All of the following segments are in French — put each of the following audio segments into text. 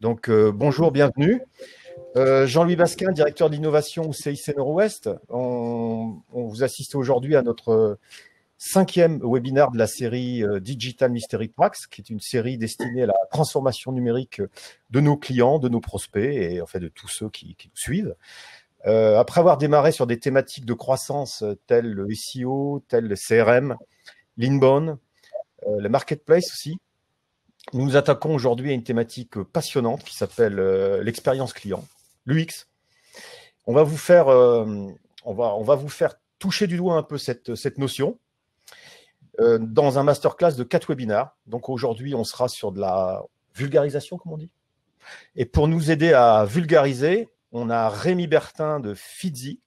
Donc, euh, bonjour, bienvenue. Euh, Jean-Louis Basquin, directeur d'innovation au CIC Nord-Ouest. On, vous assiste aujourd'hui à notre cinquième webinaire de la série euh, Digital Mystery Tracks, qui est une série destinée à la transformation numérique de nos clients, de nos prospects et en fait de tous ceux qui, nous suivent. après avoir démarré sur des thématiques de croissance telles le SEO, telles le CRM, l'inbound, le marketplace aussi, nous nous attaquons aujourd'hui à une thématique passionnante qui s'appelle euh, l'expérience client, l'UX. On va vous faire, euh, on va, vous faire toucher du doigt un peu cette, notion euh, dans un masterclass de quatre webinaires. Donc aujourd'hui, on sera sur de la vulgarisation, comme on dit. Et pour nous aider à vulgariser, on a Rémi Bertin de Fidzi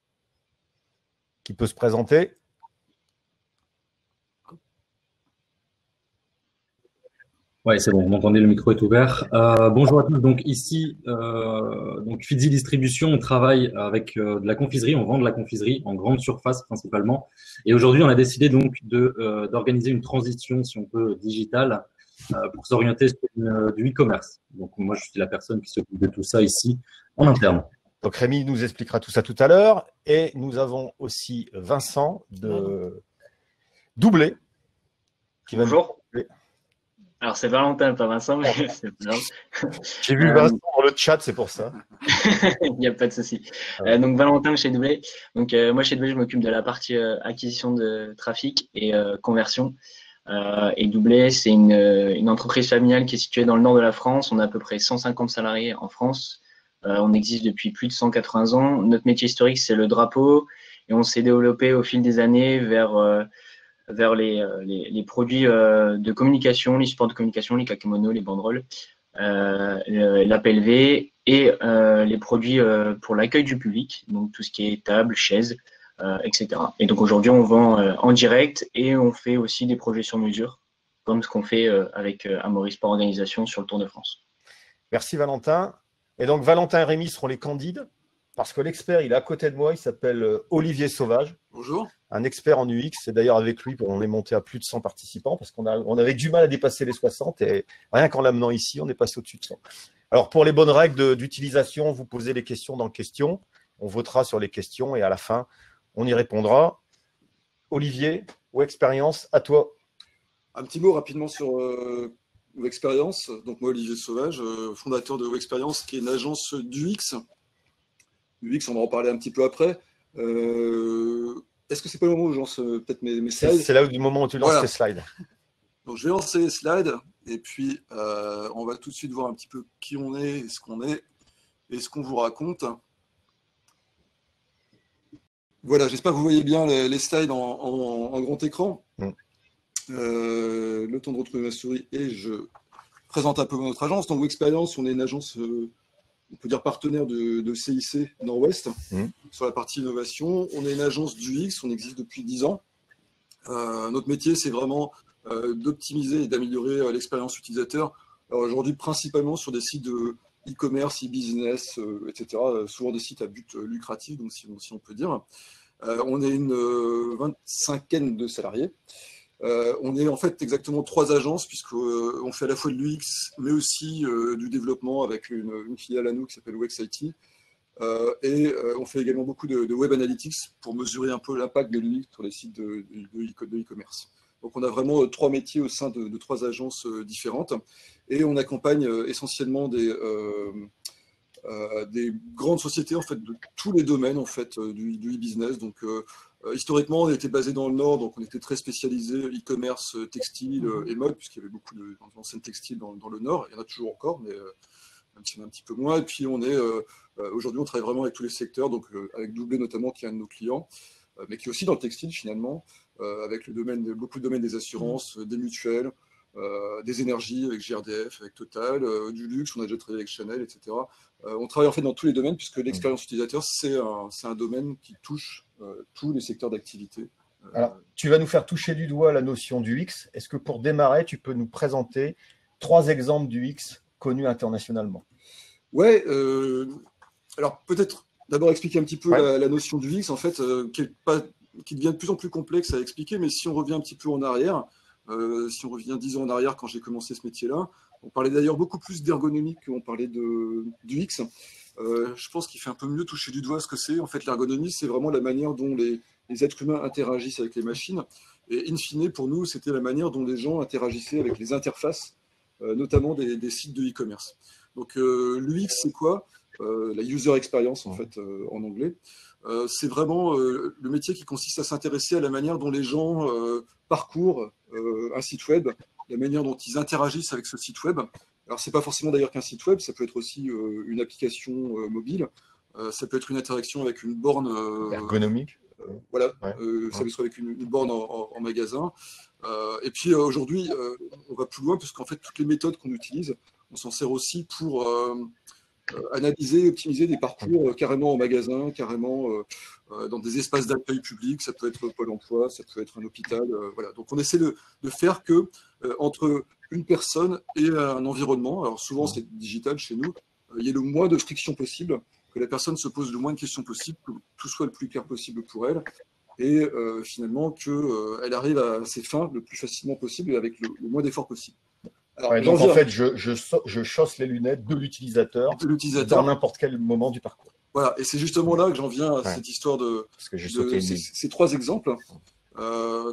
qui peut se présenter. Ouais, c'est bon, vous m'entendez, le micro est ouvert. Euh, bonjour à tous. Donc ici, euh, donc Fidzi Distribution, on travaille avec euh, de la confiserie, on vend de la confiserie en grande surface principalement. Et aujourd'hui, on a décidé donc de euh, d'organiser une transition, si on peut, digitale, euh, pour s'orienter sur du e-commerce. Donc moi, je suis la personne qui s'occupe de tout ça ici en interne. Donc Rémi nous expliquera tout ça tout à l'heure. Et nous avons aussi Vincent de Doublé. Qui va Bonjour. Alors, c'est Valentin, pas Vincent, mais c'est J'ai vu Vincent dans le chat, c'est pour ça. Il n'y a pas de souci. Euh, donc, Valentin chez Doublé. Donc, euh, moi, chez Doublé, je m'occupe de la partie euh, acquisition de trafic et conversion. et Doublé, c'est une, une, entreprise familiale qui est située dans le nord de la France. On a à peu près 150 salariés en France. on existe depuis plus de 180 ans. Notre métier historique, c'est le drapeau. Et on s'est développé au fil des années vers vers les, euh, les, les produits euh, de communication, les supports de communication, les kakemono, les banderoles, euh, l'APLV et les produits pour l'accueil du public, donc tout ce qui est table, chaise, etc. Et donc aujourd'hui, on vend en direct et on fait aussi des projets sur mesure, comme ce qu'on fait avec Amoris Sport Organisation sur le Tour de France. Merci Valentin. Et donc Valentin et Rémi seront les candides parce que l'expert, il est à côté de moi, il s'appelle Olivier Sauvage. Bonjour. Un expert en UX. C'est d'ailleurs avec lui qu'on est monté à plus de 100 participants parce qu'on on avait du mal à dépasser les 60 et rien qu'en l'amenant ici, on est passé au-dessus de 100. Alors, pour les bonnes règles d'utilisation, vous posez les questions dans questions. On votera sur les questions et à la fin, on y répondra. Olivier, ou expérience, à toi. Un petit mot rapidement sur euh. Donc moi, Olivier Sauvage, euh, fondateur de Expérience, qui est une agence d'UX UX, on va en parler un petit peu après. Euh, est-ce que c'est pas le moment où je lance euh, peut-être mes, slides C'est là où du moment où tu lances tes slides. Donc je vais lancer les slides et puis euh, on va tout de suite voir un petit peu qui on est et ce qu'on est et ce qu'on vous raconte. Voilà, j'espère que vous voyez bien les, slides en, grand écran. Mm. le temps de retrouver ma souris et je présente un peu notre agence. Donc, Expérience, on est une agence on peut dire partenaire de, CIC Nord-Ouest mmh. sur la partie innovation. On est une agence du X, on existe depuis 10 ans. Euh, notre métier, c'est vraiment euh, d'optimiser et d'améliorer euh, l'expérience utilisateur. Aujourd'hui, principalement sur des sites de e-commerce, e-business, etc. souvent des sites à but lucratif, donc si, si on peut dire. on est une vingt-cinquaine de salariés. Euh, on est en fait exactement trois agences, puisqu'on euh, fait à la fois de l'UX, mais aussi euh, du développement avec une, filiale à nous qui s'appelle WexIT. et on fait également beaucoup de, web analytics pour mesurer un peu l'impact de l'UX sur les sites de e-commerce. Donc on a vraiment trois métiers au sein de, trois agences différentes. Et on accompagne essentiellement des, des grandes sociétés en fait, de tous les domaines en fait, du e-business. Donc euh, historiquement, on était basé dans le Nord, donc on était très spécialisé e-commerce, euh, textile euh, et mode, puisqu'il y avait beaucoup d'anciennes textiles dans, le Nord. Il y en a toujours encore, mais même si on a un petit peu moins. Et puis on est aujourd'hui, on travaille vraiment avec tous les secteurs, donc avec Doublé notamment, qui est un de nos clients, mais qui est aussi dans le textile finalement, avec le domaine, beaucoup de domaines des assurances, des mutuelles, des énergies avec GRDF, avec Total, du luxe, on a déjà travaillé avec Chanel, etc. on travaille en fait dans tous les domaines puisque l'expérience utilisateur, c'est un, un, domaine qui touche euh, tous les secteurs d'activité. Euh, Alors, tu vas nous faire toucher du doigt la notion du X. Est-ce que pour démarrer, tu peux nous présenter trois exemples du X connus internationalement? Ouais, euh, alors peut-être d'abord expliquer un petit peu la, notion du X, en fait, qui, pas, qui, devient de plus en plus complexe à expliquer, mais si on revient un petit peu en arrière, si on revient dix ans en arrière quand j'ai commencé ce métier-là, On parlait d'ailleurs beaucoup plus d'ergonomie qu'on parlait de, du X. Euh, je pense qu'il fait un peu mieux toucher du doigt ce que c'est. En fait, l'ergonomie, c'est vraiment la manière dont les, êtres humains interagissent avec les machines. Et in fine, pour nous, c'était la manière dont les gens interagissaient avec les interfaces, euh, notamment des, sites de e-commerce. Donc, euh, l'UX, c'est quoi? La user experience, en fait, en anglais. C'est vraiment le métier qui consiste à s'intéresser à la manière dont les gens parcourent un site web, la manière dont ils interagissent avec ce site web, alors, ce n'est pas forcément d'ailleurs qu'un site web, ça peut être aussi euh, une application euh, mobile, euh, ça peut être une interaction avec une borne. Ergonomique Voilà, ça peut être avec une, borne en, magasin. et puis aujourd'hui, on va plus loin, puisqu'en fait, toutes les méthodes qu'on utilise, on s'en sert aussi pour analyser, optimiser des parcours carrément en magasin, carrément dans des espaces d'accueil public. Ça peut être Pôle emploi, ça peut être un hôpital. voilà. Donc on essaie de, faire que entre une personne et un environnement, alors souvent c'est digital chez nous, euh, il y ait le moins de friction possible, que la personne se pose le moins de questions possible, que tout soit le plus clair possible pour elle, et euh, finalement qu'elle euh, arrive à ses fins le plus facilement possible et avec le, moins d'efforts possible. Donc en fait, je, je, je, chausse les lunettes de l'utilisateur dans n'importe quel moment du parcours. Voilà, et c'est justement là que j'en viens à cette histoire de, ces, ces, trois exemples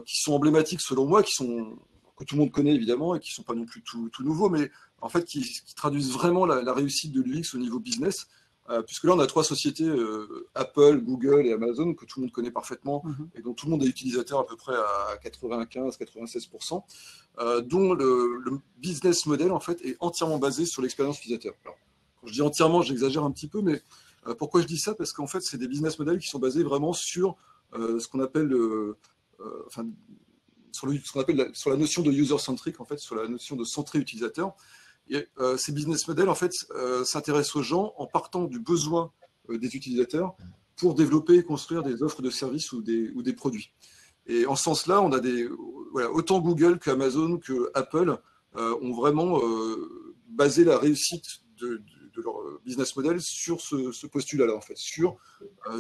qui sont emblématiques selon moi, qui sont que tout le monde connaît évidemment et qui ne sont pas non plus tout, nouveaux, mais en fait qui, traduisent vraiment la, réussite de l'UX au niveau business. Euh, puisque là, on a trois sociétés, euh, Apple, Google et Amazon, que tout le monde connaît parfaitement mhm. et dont tout le monde est utilisateur à peu près à 95-96%, euh, dont le, business model en fait est entièrement basé sur l'expérience utilisateur. quand je dis entièrement, j'exagère un petit peu, mais pourquoi je dis ça? Parce qu'en fait, c'est des business models qui sont basés vraiment sur ce qu'on appelle enfin, sur, ce appelle la, sur la notion de user-centric, en fait, sur la notion de centré utilisateur. Et euh, ces business models, en fait, euh, s'intéressent aux gens en partant du besoin euh, des utilisateurs pour développer et construire des offres de services ou des, produits. Et en ce sens-là, on a des, autant Google qu'Amazon que Apple ont vraiment basé la réussite de, leur business model sur ce, ce postulat-là, en fait, sur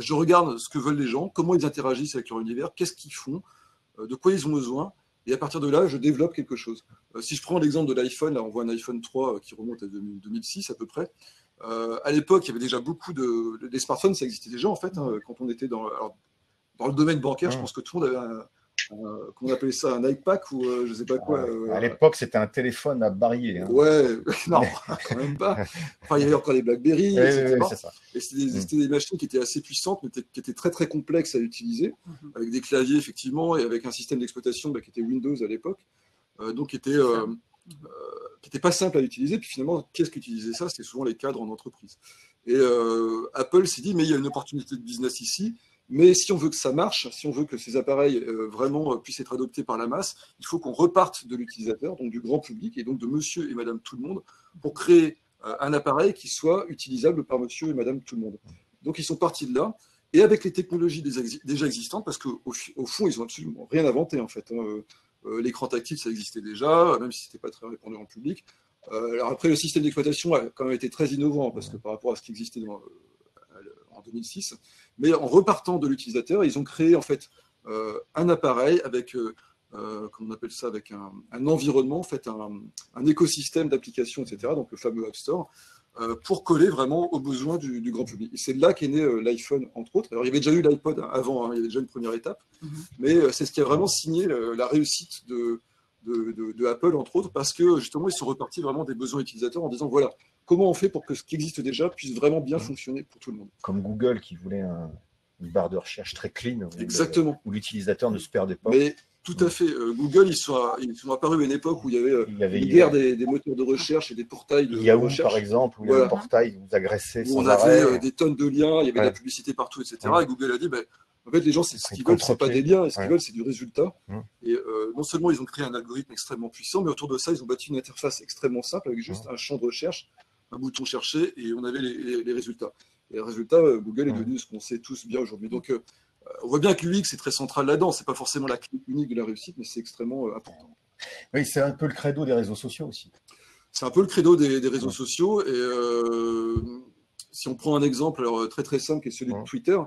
je regarde ce que veulent les gens, comment ils interagissent avec leur univers, qu'est-ce qu'ils font, de quoi ils ont besoin, et à partir de là, je développe quelque chose. Euh, si je prends l'exemple de l'iPhone, là on voit un iPhone 3 euh, qui remonte à 2006 à peu près. à l'époque, il y avait déjà beaucoup de. Les smartphones, ça existait déjà en fait, hein, quand on était dans, dans le domaine bancaire. Je pense que tout le monde avait un, euh, qu'on appelait ça un iPack ou euh, je sais pas quoi. Euh, à l'époque, c'était un téléphone à barillet. Hein. Ouais, non, quand même pas. Enfin, il y avait encore des BlackBerry, etc. Et mm. c'était des, machines qui étaient assez puissantes, mais qui étaient très très complexes à utiliser, mm-hmm. avec des claviers effectivement et avec un système d'exploitation bah, qui était Windows à l'époque, donc qui était qui n'était pas simple à utiliser. Puis finalement, qu'est-ce qu'utilisait ça? C'était souvent les cadres en entreprise. Et Apple s'est dit, mais il y a une opportunité de business ici. Mais si on veut que ça marche, si on veut que ces appareils euh, vraiment euh, puissent être adoptés par la masse, il faut qu'on reparte de l'utilisateur, donc du grand public, et donc de monsieur et madame tout le monde, pour créer euh, un appareil qui soit utilisable par monsieur et madame tout le monde. Donc ils sont partis de là, et avec les technologies déjà existantes, parce qu'au au fond, ils n'ont absolument rien inventé en fait. Hein. L'écran tactile, ça existait déjà, même si ce n'était pas très répandu en public. alors après, le système d'exploitation a quand même été très innovant, parce que par rapport à ce qui existait en 2006. Mais en repartant de l'utilisateur, ils ont créé en fait euh, un appareil avec, euh, euh, comment on appelle ça, avec un, environnement, en fait, un, écosystème d'applications, etc. Donc le fameux App Store pour coller vraiment aux besoins du, grand public. Et c'est là qu'est né l'iPhone, entre autres. Alors, il y avait déjà eu l'iPod avant, hein, il y avait déjà une première étape, mm-hmm. mais c'est ce qui a vraiment signé la réussite de, de, Apple, entre autres, parce que justement, ils sont repartis vraiment des besoins utilisateurs en disant voilà, comment on fait pour que ce qui existe déjà puisse vraiment bien mmh. fonctionner pour tout le monde Comme Google qui voulait une barre de recherche très clean, Exactement. où l'utilisateur ne se perdait pas. Mais tout à fait. Euh, Google, ils sont, ils sont apparus à une époque où il y avait, euh, il y avait une guerre des, moteurs de recherche et des portails de Yahoo, par exemple, où il y avait un portail où vous agressez où on avait euh, des tonnes de liens, il y avait de la publicité partout, etc. Et Google a dit, ben, en fait, les gens, c'est ce qu'ils veulent, c'est pas des liens, ce qu'ils veulent, c'est du résultat. Mmh. Et non seulement ils ont créé un algorithme extrêmement puissant, mais autour de ça, ils ont bâti une interface extrêmement simple avec juste mmh. un champ de recherche un bouton chercher et on avait les, résultats. Et les résultats, euh, Google est devenu ce qu'on sait tous bien aujourd'hui. Donc, euh, on voit bien que l'UX est très central là-dedans. C'est pas forcément la clé unique de la réussite, mais c'est extrêmement euh, important. Oui, c'est un peu le credo des réseaux sociaux aussi. C'est un peu le credo des, réseaux sociaux. Et si on prend un exemple alors, très très simple qui est celui de Twitter,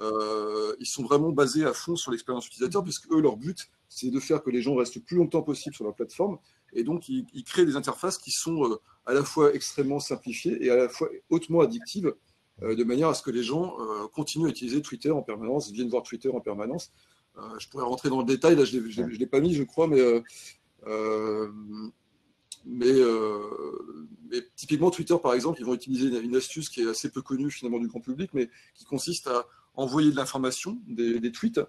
ils sont vraiment basés à fond sur l'expérience utilisateur, puisque eux, leur but, c'est de faire que les gens restent le plus longtemps possible sur leur plateforme Et donc, ils, créent des interfaces qui sont à la fois extrêmement simplifiées et à la fois hautement addictives, de manière à ce que les gens continuent à utiliser Twitter en permanence, viennent voir Twitter en permanence. je pourrais rentrer dans le détail, là je ne l'ai pas mis, je crois, mais mais, euh, typiquement, Twitter, par exemple, ils vont utiliser une, astuce qui est assez peu connue finalement du grand public, mais qui consiste à envoyer de l'information, des, tweets,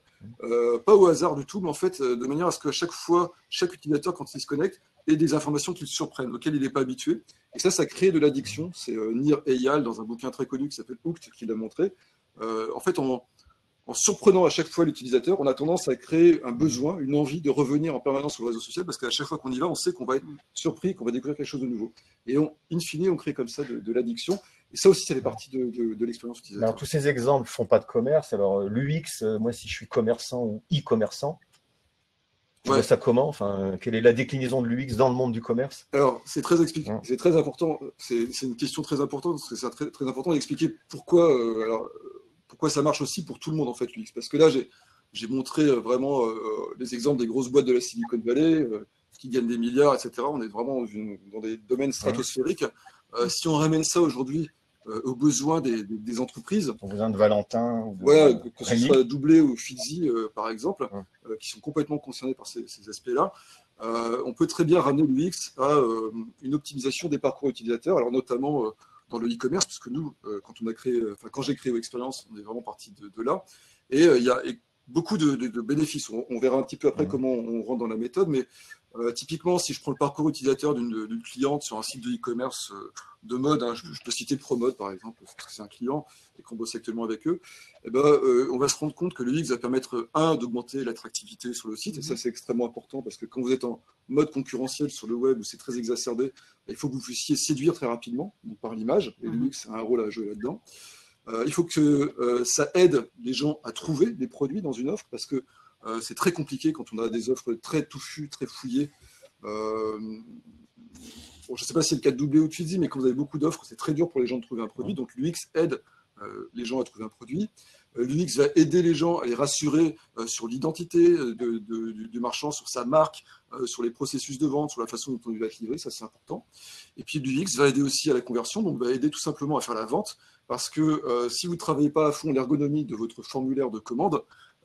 euh, pas au hasard du tout, mais en fait, euh, de manière à ce qu'à chaque fois, chaque utilisateur, quand il se connecte, ait des informations qui le surprennent, auxquelles il n'est pas habitué. Et ça, ça crée de l'addiction. C'est Nir Eyal, dans un bouquin très connu qui s'appelle Hooked, qui l'a montré. en fait, on, en surprenant à chaque fois l'utilisateur, on a tendance à créer un besoin, une envie de revenir en permanence sur le réseau social parce qu'à chaque fois qu'on y va, on sait qu'on va être surpris, qu'on va découvrir quelque chose de nouveau. Et on, in fine, on crée comme ça de, l'addiction. Et ça aussi, ça fait partie de, l'expérience utilisateur. Alors, tous ces exemples font pas de commerce. Alors, euh, l'UX, euh, moi, si je suis commerçant ou e-commerçant, tu vois ça comment enfin, Quelle est la déclinaison de l'UX dans le monde du commerce? Alors, c'est très, c'est très important. C'est une question très importante parce que c'est très, très important d'expliquer pourquoi. Euh, alors, pourquoi ça marche aussi pour tout le monde en fait l'UX. Parce que là, j'ai montré euh, vraiment euh, les exemples des grosses boîtes de la Silicon Valley euh, qui gagnent des milliards, etc. On est vraiment dans, des domaines stratosphériques. si on ramène ça aujourd'hui aux besoins des, entreprises. Aux besoins de Valentin. De que ce soit Doublé ou Fizi, par exemple, qui sont complètement concernés par ces, aspects-là. on peut très bien ramener l'UX à une optimisation des parcours utilisateurs, alors notamment dans le e-commerce, puisque nous, euh, quand on a créé, euh, enfin quand j'ai créé Expérience, on est vraiment parti de, là. Et euh, il y a beaucoup de, bénéfices. On, verra un petit peu après mmh. comment on rentre dans la méthode, mais typiquement, si je prends le parcours utilisateur d'une cliente sur un site de e-commerce de mode, hein, je, peux citer Promode par exemple, parce que c'est un client et qu'on bosse actuellement avec eux, eh ben, on va se rendre compte que le X va permettre, un, d'augmenter l'attractivité sur le site, et ça mmh. c'est extrêmement important parce que quand vous êtes en mode concurrentiel sur le web où c'est très exacerbé, il faut que vous puissiez séduire très rapidement par l'image, et mhm. l'UX a un rôle à jouer là-dedans. Euh, il faut que euh, ça aide les gens à trouver des produits dans une offre, parce que euh, c'est très compliqué quand on a des offres très touffues, très fouillées. je ne sais pas si c'est le cas de Doublé ou de Fizzy, mais quand vous avez beaucoup d'offres, c'est très dur pour les gens de trouver un produit. Donc l'UX aide les gens à trouver un produit. L'UX va aider les gens à les rassurer sur l'identité du marchand, sur sa marque, euh, sur les processus de vente, sur la façon dont on va être livré, ça c'est important. Et puis l'UX va aider aussi à la conversion, donc va aider tout simplement à faire la vente, parce que euh, si vous ne travaillez pas à fond l'ergonomie de votre formulaire de commande, euh,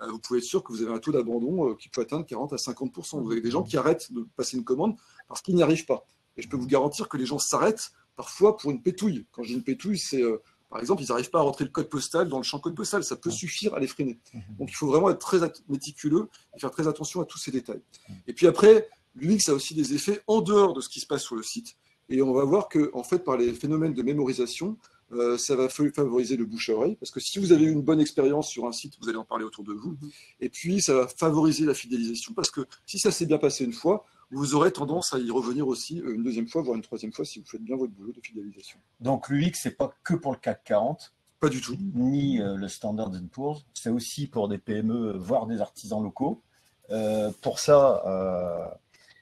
vous pouvez être sûr que vous avez un taux d'abandon qui peut atteindre 40 à 50%. Vous avez des gens qui arrêtent de passer une commande parce qu'ils n'y arrivent pas. Et je peux vous garantir que les gens s'arrêtent parfois pour une pétouille. Quand je dis une pétouille, c'est par exemple, ils n'arrivent pas à rentrer le code postal dans le champ code postal. Ça peut suffire à les freiner. Mhm. Donc, il faut vraiment être très méticuleux et faire très attention à tous ces détails. Et puis après, l'UX a aussi des effets en dehors de ce qui se passe sur le site. Et on va voir que, en fait, par les phénomènes de mémorisation, euh, ça va favoriser le bouche-oreille. Parce que si vous avez eu une bonne expérience sur un site, vous allez en parler autour de vous. Mhm. Et puis, ça va favoriser la fidélisation. Parce que si ça s'est bien passé une fois, vous aurez tendance à y revenir aussi euh, une deuxième fois, voire une troisième fois, si vous faites bien votre boulot de fidélisation. Donc l'UX, c'est pas que pour le CAC 40 Pas du tout. Ni euh, le Standard Poor's, c'est aussi pour des PME, voire des artisans locaux. Euh, pour ça,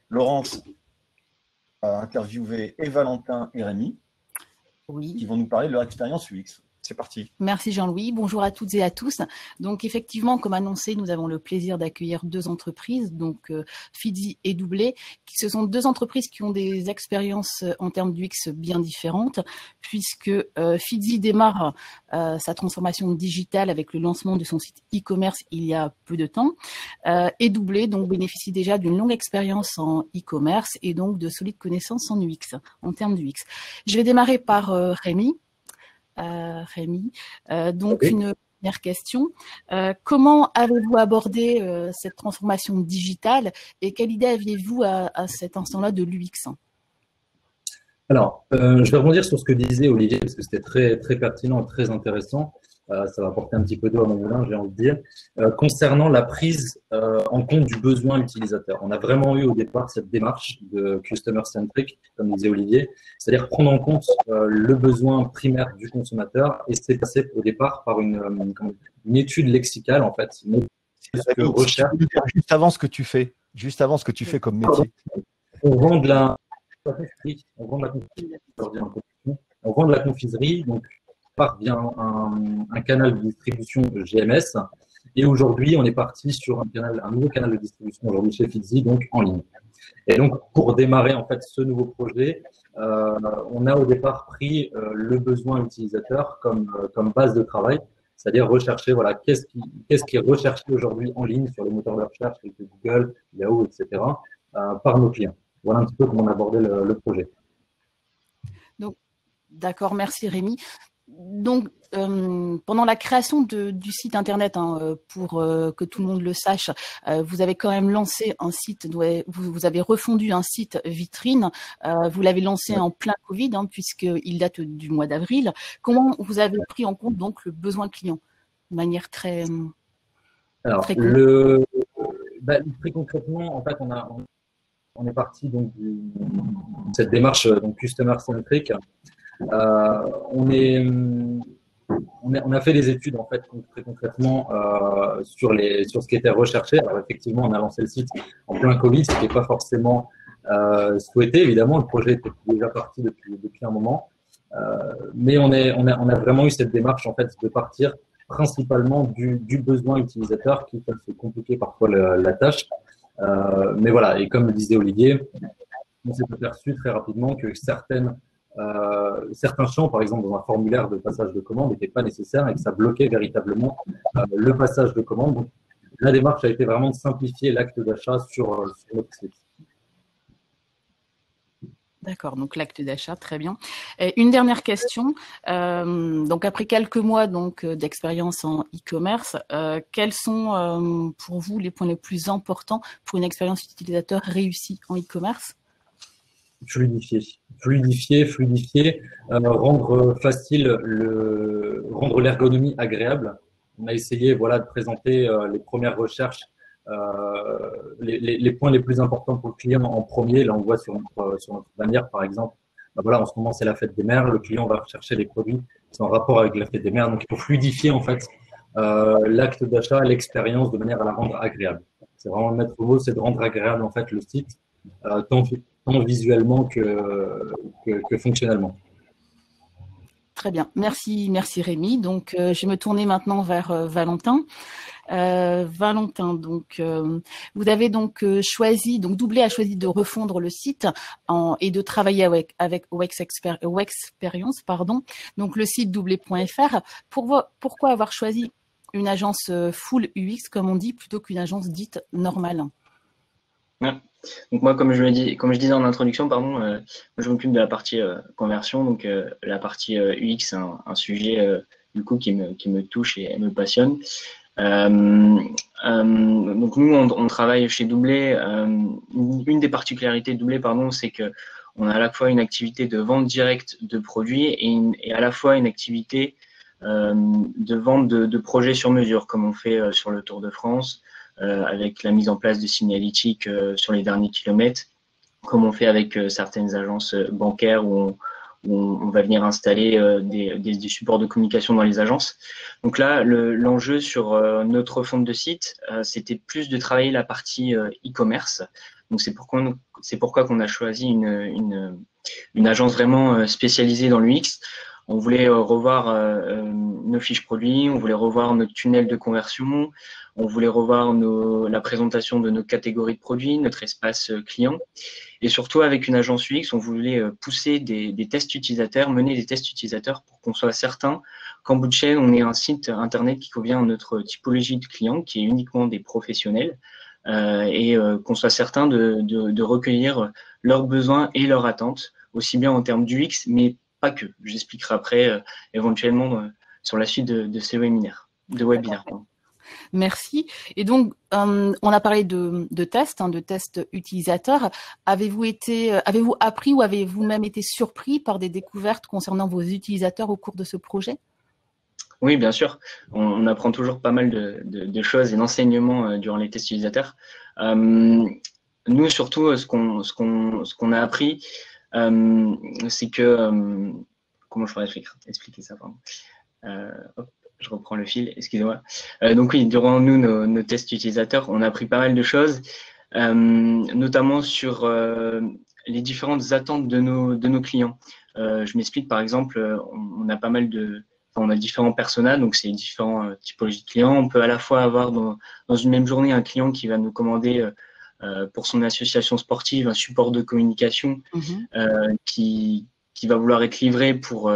Laurence a interviewé et Valentin et Rémi, oui. qui vont nous parler de leur expérience UX. C'est parti. Merci Jean-Louis. Bonjour à toutes et à tous. Donc effectivement, comme annoncé, nous avons le plaisir d'accueillir deux entreprises, donc euh, Fidzi et Doublé, ce sont deux entreprises qui ont des expériences euh, en termes d'UX bien différentes, puisque euh, Fidzi démarre sa transformation digitale avec le lancement de son site e-commerce il y a peu de temps, et Doublé donc bénéficie déjà d'une longue expérience en e-commerce et donc de solides connaissances en UX, en termes d'UX. Je vais démarrer par Rémi. Rémi. Euh, donc, une première question. Euh, comment avez-vous abordé euh, cette transformation digitale et quelle idée aviez-vous à, cet instant-là de l'UX? Alors, je vais rebondir sur ce que disait Olivier parce que c'était très, très pertinent, très intéressant. Euh, ça va apporter un petit peu d'eau à mon moulin, j'ai envie de dire, euh, concernant la prise euh, en compte du besoin utilisateur. On a vraiment eu au départ cette démarche de customer centric, comme disait Olivier, c'est-à-dire prendre en compte le besoin primaire du consommateur et c'est passé au départ par une, une, étude lexicale en fait, une recherche. Juste avant ce que tu fais, juste avant ce que tu fais comme métier. On vend de la, on vend de la confiserie, on vend de la confiserie, donc part via un, canal de distribution GMS. Et aujourd'hui, on est parti sur un, canal, un nouveau canal de distribution aujourd'hui chez Fitzy, donc en ligne. Et donc, pour démarrer en fait ce nouveau projet, euh, on a au départ pris euh, le besoin utilisateur comme, euh, comme base de travail, c'est-à-dire rechercher voilà qu'est-ce qui, qu'est-ce qui est recherché aujourd'hui en ligne sur les moteurs de recherche Google, Yahoo, etc. par nos clients. Voilà un petit peu comment on a abordé le, le projet. Donc, d'accord, merci Rémi donc, euh, pendant la création du site internet, hein, euh, pour euh, que tout le monde le sache, vous avez quand même lancé un site, vous, avez refondu un site vitrine. vous l'avez lancé en plein Covid, hein, puisqu'il date du mois d'avril. Comment vous avez pris en compte donc le besoin client de manière très, Alors, le, bah, très concrètement, en fait, on a on est parti donc de cette démarche donc customer centric on, est, on, a fait des études en fait très concrètement euh, sur, les, sur ce qui était recherché. Alors effectivement, on a lancé le site en plein Covid, ce qui n'est pas forcément euh, souhaité. Évidemment, le projet était déjà parti depuis, depuis un moment. Euh, mais on, a, vraiment eu cette démarche en fait de partir principalement du, besoin utilisateur qui se compliquer parfois la tâche. Euh, mais voilà, et comme le disait Olivier, on s'est aperçu très rapidement que certaines euh, certains champs, par exemple dans un formulaire de passage de commande, n'étaient pas nécessaires et que ça bloquait véritablement euh, le passage de commande. Donc, la démarche a été vraiment de simplifier l'acte d'achat sur, euh, sur, notre site. D'accord, donc l'acte d'achat, très bien. une dernière question. donc après quelques mois donc d'expérience en e-commerce, quels sont pour vous les points les plus importants pour une expérience utilisateur réussie en e-commerce? Fluidifier, fluidifier, fluidifier, euh, rendre facile le, rendre l'ergonomie agréable. On a essayé, voilà, de présenter euh, les premières recherches, euh, les, les, les, points les plus importants pour le client en premier. Là, on voit sur notre, sur notre bannière, par exemple. Ben voilà, en ce moment, c'est la fête des mères. Le client va rechercher les produits qui sont en rapport avec la fête des mères. Donc, il faut fluidifier, en fait, l'acte d'achat, l'expérience de manière à la rendre agréable. C'est vraiment le maître mot, c'est de rendre agréable, en fait, le site, tant, visuellement que, que, fonctionnellement. Très bien, merci, merci Rémi. Donc, euh, je vais me tourner maintenant vers euh, Valentin. Euh, Valentin, donc vous avez donc choisi, donc Doublé a choisi de refondre le site en, et de travailler avec avec Wex, Experience, pardon. Donc le site doublé.fr. Pour, pourquoi avoir choisi une agence full UX comme on dit plutôt qu'une agence dite normale? Donc moi, comme je, disais en introduction, pardon, euh, je m'occupe de la partie euh, conversion. Donc euh, la partie UX, un, sujet du coup qui me, touche et me passionne. donc nous, on, travaille chez Doublé. une des particularités de Doublé, pardon, c'est que on a à la fois une activité de vente directe de produits et à la fois une activité de vente de, de, projets sur mesure, comme on fait sur le Tour de France, euh, avec la mise en place de signalétique euh, sur les derniers kilomètres, comme on fait avec euh, certaines agences bancaires où on, va venir installer des, des, supports de communication dans les agences. Donc là, l'enjeu sur notre fond de site, c'était plus de travailler la partie e-commerce. Donc c'est pourquoi c'est pourquoi qu'on a choisi une, une, une, agence vraiment spécialisée dans l'UX. On voulait revoir nos fiches produits, on voulait revoir notre tunnel de conversion, on voulait revoir la présentation de nos catégories de produits, notre espace euh, client. Et surtout, avec une agence UX, on voulait euh, pousser des, tests utilisateurs, mener des tests utilisateurs pour qu'on soit certain qu'en bout de chaîne, on ait un site internet qui convient à notre typologie de clients, qui est uniquement des professionnels, euh, et qu'on soit certain de, recueillir leurs besoins et leurs attentes, aussi bien en termes d'UX, mais pas que. J'expliquerai après, éventuellement, sur la suite de, ces webinaires, de webinaires. Merci. Et donc, euh, on a parlé de, tests, hein, de tests utilisateurs. Avez-vous été, euh, avez-vous appris ou avez-vous même été surpris par des découvertes concernant vos utilisateurs au cours de ce projet? Oui, bien sûr. On, apprend toujours pas mal de, choses et d'enseignements euh, durant les tests utilisateurs. nous, surtout, ce qu'on, ce qu'on, ce qu'on a appris, c'est que comment je pourrais expliquer, ça pardon je reprends le fil, excusez-moi. Euh, donc oui, durant nous, nos, tests utilisateurs, on a appris pas mal de choses, euh, notamment sur euh, les différentes attentes de nos, de nos clients. je m'explique, par exemple, on, a pas mal de, on a différents personnages, donc c'est différents typologies de clients. On peut à la fois avoir dans une même journée un client qui va nous commander pour son association sportive un support de communication mhm. qui, qui va vouloir être livré pour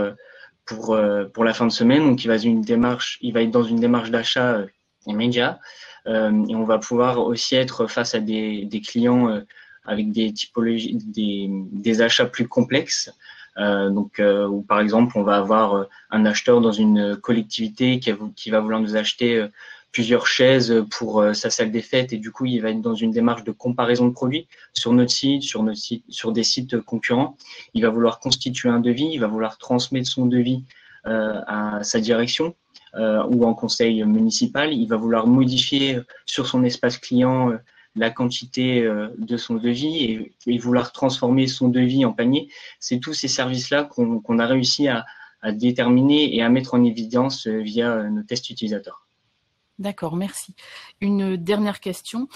pour pour la fin de semaine. Donc il va une démarche, il va être dans une démarche d'achat immédiat. Euh, et on va pouvoir aussi être face à des, des clients euh, avec des typologies, des, des achats plus complexes. Euh, donc, euh, où par exemple, on va avoir un acheteur dans une collectivité qui, qui va vouloir nous acheter plusieurs chaises pour sa salle des fêtes et du coup, il va être dans une démarche de comparaison de produits sur notre site, sur notre site, sur des sites concurrents. Il va vouloir constituer un devis, il va vouloir transmettre son devis à sa direction euh, ou en conseil municipal, il va vouloir modifier sur son espace client euh, la quantité euh, de son devis et, vouloir transformer son devis en panier. C'est tous ces services-là qu'on a réussi à, déterminer et à mettre en évidence via nos tests utilisateurs. D'accord, merci. Une dernière question.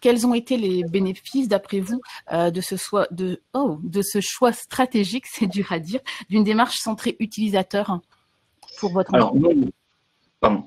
quels ont été les bénéfices, d'après vous, de, ce de, oh, de ce choix stratégique, c'est dur à dire, d'une démarche centrée utilisateur votre Alors, nous, pardon.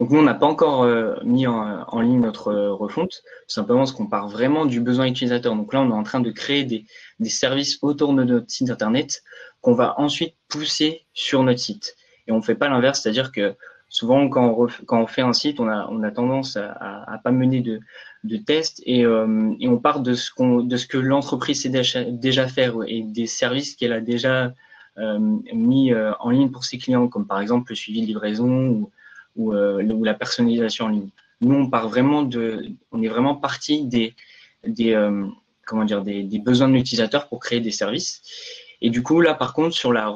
Donc nous, on n'a pas encore euh, mis en, ligne notre euh, refonte, simplement parce qu'on part vraiment du besoin utilisateur. Donc là, on est en train de créer des, services autour de notre site internet qu'on va ensuite pousser sur notre site. Et on ne fait pas l'inverse, c'est-à-dire que souvent, quand on, fait un site, on a, tendance à, à, pas mener de, tests et, euh, et on part de ce, que l'entreprise sait déjà, faire et des services qu'elle a déjà euh, mis euh, en ligne pour ses clients, comme par exemple le suivi de livraison ou, la personnalisation en ligne. Nous, on part vraiment de, on est vraiment parti des, des besoins de l'utilisateur pour créer des services. Et du coup, là, par contre, sur la,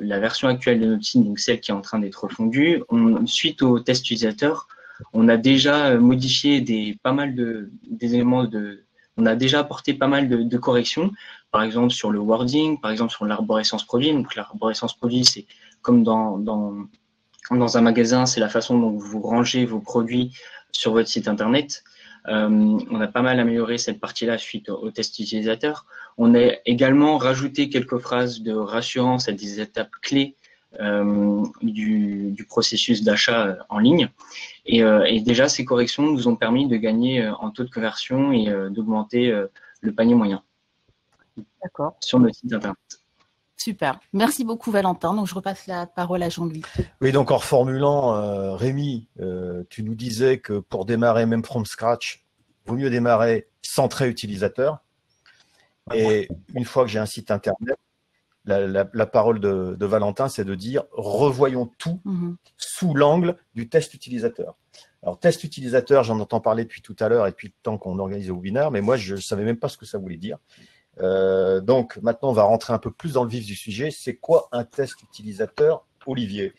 la version actuelle de notre site, donc celle qui est en train d'être fondue, on, suite au test utilisateur, on a déjà modifié des, pas mal de, des éléments de, on a déjà apporté pas mal de, de corrections par exemple sur le wording, par exemple sur l'arborescence produit. Donc l'arborescence produit, c'est comme dans, dans, dans un magasin, c'est la façon dont vous rangez vos produits sur votre site internet. Euh, on a pas mal amélioré cette partie-là suite au, test utilisateur. On a également rajouté quelques phrases de rassurance à des étapes clés euh, du, du, processus d'achat en ligne. Et, euh, et, déjà, ces corrections nous ont permis de gagner en taux de conversion et d'augmenter le panier moyen. Sur notre site internet. Super. Merci beaucoup, Valentin. Donc, je repasse la parole à Jean-Louis. Oui, donc en reformulant, euh, Rémi, euh, tu nous disais que pour démarrer même from scratch, vaut mieux démarrer centré utilisateur. Et une fois que j'ai un site internet, la, parole de, Valentin, c'est de dire revoyons tout mhm. sous l'angle du test utilisateur. Alors, test utilisateur, j'en entends parler depuis tout à l'heure et depuis le temps qu'on organise le webinaire, mais moi, je ne savais même pas ce que ça voulait dire. Euh, donc maintenant, on va rentrer un peu plus dans le vif du sujet. C'est quoi un test utilisateur, Olivier?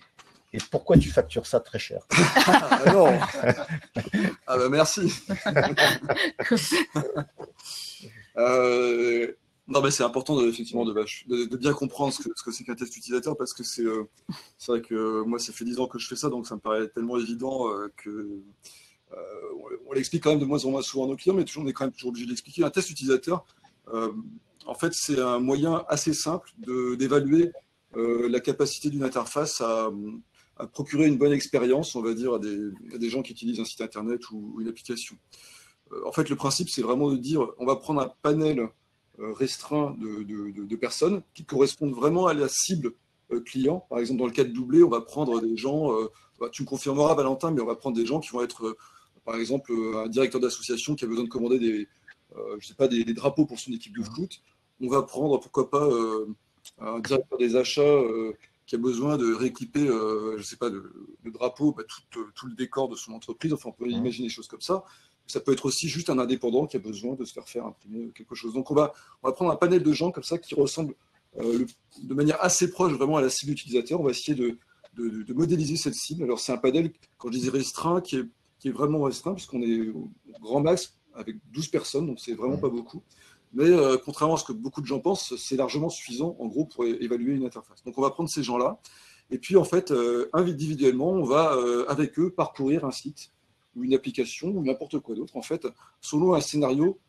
Et pourquoi tu factures ça très cher? Ah, non. ah bah merci. euh, non, mais c'est important de, effectivement de, de, bien comprendre ce que, ce que c'est qu'un test utilisateur parce que c'est euh, vrai que moi, ça fait 10 ans que je fais ça, donc ça me paraît tellement évident euh, que on, l'explique quand même de moins en moins souvent à nos clients, mais toujours, on est quand même toujours obligé de l'expliquer. Un test utilisateur, en fait, c'est un moyen assez simple d'évaluer euh, la capacité d'une interface à, procurer une bonne expérience, on va dire, à des, gens qui utilisent un site internet ou, une application. Euh, en fait, le principe, c'est vraiment de dire, on va prendre un panel restreint de, personnes qui correspondent vraiment à la cible client. Par exemple, dans le cas de doublé, on va prendre des gens, bah, tu me confirmeras Valentin, mais on va prendre des gens qui vont être, par exemple, un directeur d'association qui a besoin de commander des, euh, je sais pas, des, drapeaux pour son équipe de foot. On va prendre, pourquoi pas, euh, un directeur des achats euh, qui a besoin de rééquiper, je sais pas, de, drapeaux, bah, tout, le décor de son entreprise. Enfin, on peut imaginer des choses comme ça. Ça peut être aussi juste un indépendant qui a besoin de se faire faire imprimer quelque chose. Donc, on va, on va prendre un panel de gens comme ça qui ressemblent de manière assez proche vraiment à la cible utilisateur. On va essayer de, de, modéliser cette cible. Alors, c'est un panel, quand je disais restreint, qui est, qui est vraiment restreint, puisqu'on est au grand max avec 12 personnes, donc c'est vraiment pas beaucoup. Mais euh, contrairement à ce que beaucoup de gens pensent, c'est largement suffisant en gros pour évaluer une interface. Donc on va prendre ces gens-là, et puis en fait, euh, individuellement, on va euh, avec eux parcourir un site ou une application ou n'importe quoi d'autre, en fait, selon un scénario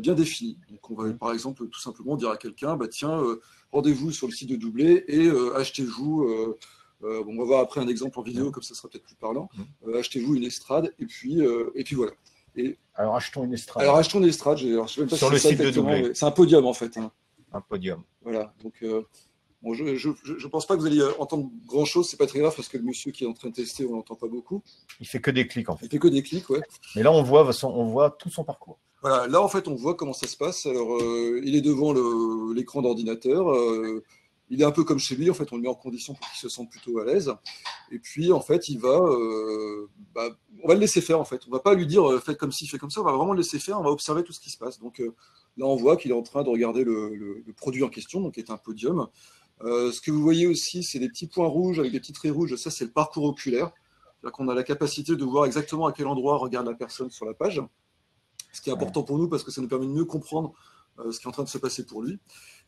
bien défini. Donc on va par exemple tout simplement dire à quelqu'un, bah, tiens, rendez-vous sur le site de Doublé et achetez-vous on va voir après un exemple en vidéo, comme ça sera peut-être plus parlant. Achetez-vous une estrade, et puis, et puis voilà. Et, alors achetons une estrade. Alors achetons une estrade, je sais pas Sur le site de C'est un podium en fait. Hein. Un podium. Voilà, donc Bon, je ne pense pas que vous allez entendre grand-chose, c'est pas très grave parce que le monsieur qui est en train de tester, on l'entend pas beaucoup. Il fait que des clics en fait. Il fait que des clics, ouais. Mais là, on voit, on voit tout son parcours. Voilà, là en fait, on voit comment ça se passe. Alors, euh, il est devant l'écran d'ordinateur. Euh, il est un peu comme chez lui, en fait, on le met en condition pour qu'il se sente plutôt à l'aise. Et puis, en fait, il va, euh, bah, on va le laisser faire, en fait. On va pas lui dire faites comme ci, faites comme ça. On va vraiment le laisser faire. On va observer tout ce qui se passe. Donc là, on voit qu'il est en train de regarder le, produit en question, donc qui est un podium. Euh, ce que vous voyez aussi, c'est des petits points rouges avec des petits traits rouges. Ça, c'est le parcours oculaire. C'est-à-dire qu'on a la capacité de voir exactement à quel endroit regarde la personne sur la page. Ce qui est important pour nous parce que ça nous permet de mieux comprendre euh, ce qui est en train de se passer pour lui.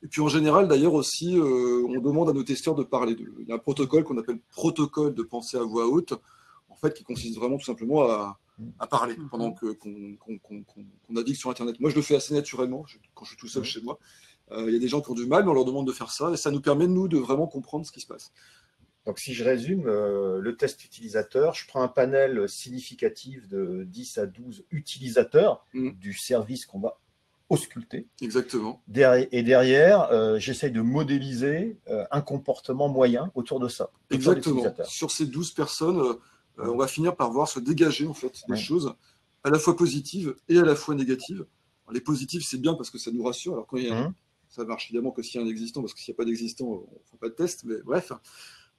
Et puis en général, d'ailleurs aussi, euh, on demande à nos testeurs de parler. Il y a un protocole qu'on appelle protocole de pensée à voix haute, en fait, qui consiste vraiment tout simplement à, parler pendant qu'on navigue sur Internet. Moi, je le fais assez naturellement quand je suis tout seul chez moi. Euh, il y a des gens qui ont du mal, mais on leur demande de faire ça, et ça nous permet, nous, de vraiment comprendre ce qui se passe. Donc, si je résume, euh, le test utilisateur, je prends un panel significatif de 10 à 12 utilisateurs mm. du service qu'on va ausculter. Exactement. Et derrière, euh, j'essaye de modéliser un comportement moyen autour de ça. Exactement. Sur ces 12 personnes, on va finir par voir se dégager en fait des choses à la fois positives et à la fois négatives. les positives, c'est bien parce que ça nous rassure. Alors quand il y a mmh ça marche évidemment que s'il y a un existant, parce que s'il n'y a pas d'existant, on ne fait pas de test, mais bref.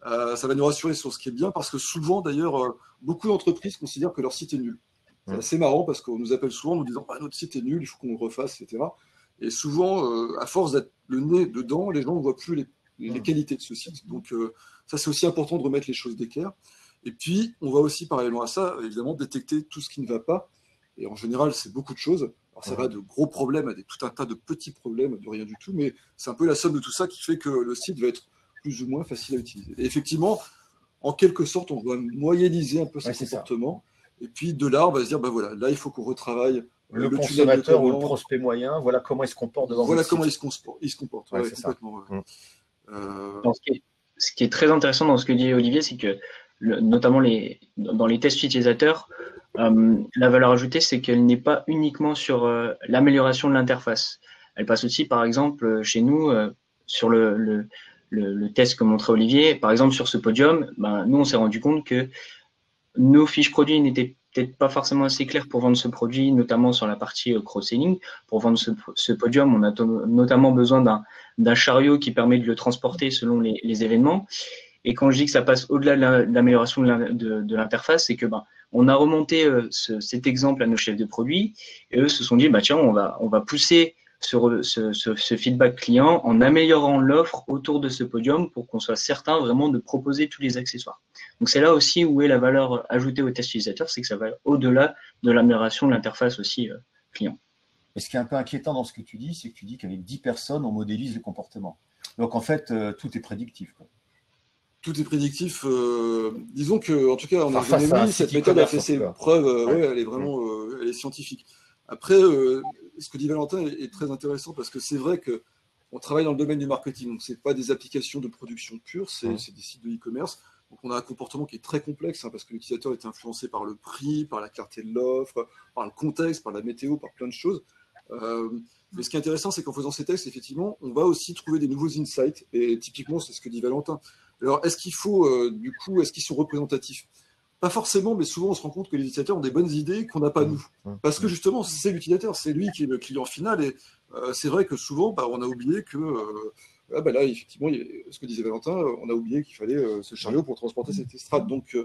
Euh, ça va nous rassurer sur ce qui est bien, parce que souvent, d'ailleurs, euh, beaucoup d'entreprises considèrent que leur site est nul. C'est assez marrant, parce qu'on nous appelle souvent en nous disant ah, notre site est nul, il faut qu'on le refasse, etc. Et souvent, euh, à force d'être le nez dedans, les gens ne voient plus les, qualités de ce site. Donc, ça, c'est aussi important de remettre les choses d'équerre. Et puis, on va aussi, parallèlement à ça, évidemment, détecter tout ce qui ne va pas. Et en général, c'est beaucoup de choses. Alors ça va de gros problèmes à des, tout un tas de petits problèmes, de rien du tout, mais c'est un peu la somme de tout ça qui fait que le site va être plus ou moins facile à utiliser. Et effectivement, en quelque sorte, on va moyenniser un peu ce comportement. Et puis de là, on va se dire, ben voilà, là, il faut qu'on retravaille le, consommateur ou le prospect moyen, voilà comment il se comporte devant Voilà comment il se, comporte. Il se comporte complètement. Mmh. Euh, ce, qui est, très intéressant dans ce que dit Olivier, c'est que notamment les, dans les tests utilisateurs, euh, la valeur ajoutée, c'est qu'elle n'est pas uniquement sur euh, l'amélioration de l'interface. Elle passe aussi, par exemple, chez nous, sur le, le, le, test que montrait Olivier, par exemple sur ce podium, ben, nous, on s'est rendu compte que nos fiches produits n'étaient peut-être pas forcément assez claires pour vendre ce produit, notamment sur la partie cross-selling. Pour vendre ce, podium, on a notamment besoin d'un chariot qui permet de le transporter selon les, événements. Et quand je dis que ça passe au-delà de l'amélioration de l'interface, c'est que ben, on a remonté euh, cet exemple à nos chefs de produits et eux se sont dit bah tiens on va pousser ce, ce, feedback client en améliorant l'offre autour de ce podium pour qu'on soit certain vraiment de proposer tous les accessoires. Donc c'est là aussi où est la valeur ajoutée au test utilisateur, c'est que ça va au-delà de l'amélioration de l'interface aussi euh, client. Et ce qui est un peu inquiétant dans ce que tu dis, c'est que tu dis qu'avec 10 personnes, on modélise le comportement. Donc en fait, euh, tout est prédictif. Quoi tout est prédictif. Euh, disons que, en tout cas, en économie, cette méthode a fait ses preuves. Euh, elle est vraiment, euh, elle est scientifique. Après, ce que dit Valentin est, très intéressant parce que c'est vrai que on travaille dans le domaine du marketing. Donc, c'est pas des applications de production pure, c'est des sites de e-commerce. Donc, on a un comportement qui est très complexe hein, parce que l'utilisateur est influencé par le prix, par la clarté de l'offre, par le contexte, par la météo, par plein de choses. mais ce qui est intéressant, c'est qu'en faisant ces tests, effectivement, on va aussi trouver des nouveaux insights. Et typiquement, c'est ce que dit Valentin. Alors, est-ce qu'il faut, euh, du coup, est-ce qu'ils sont représentatifs? Pas forcément, mais souvent on se rend compte que les utilisateurs ont des bonnes idées qu'on n'a pas nous. Mmh, mmh, Parce que mmh. justement, c'est l'utilisateur, c'est lui qui est le client final. Et euh, c'est vrai que souvent, bah, on a oublié que. Euh, ah, bah là, effectivement, ce que disait Valentin, on a oublié qu'il fallait ce chariot pour transporter cette estrade. Donc,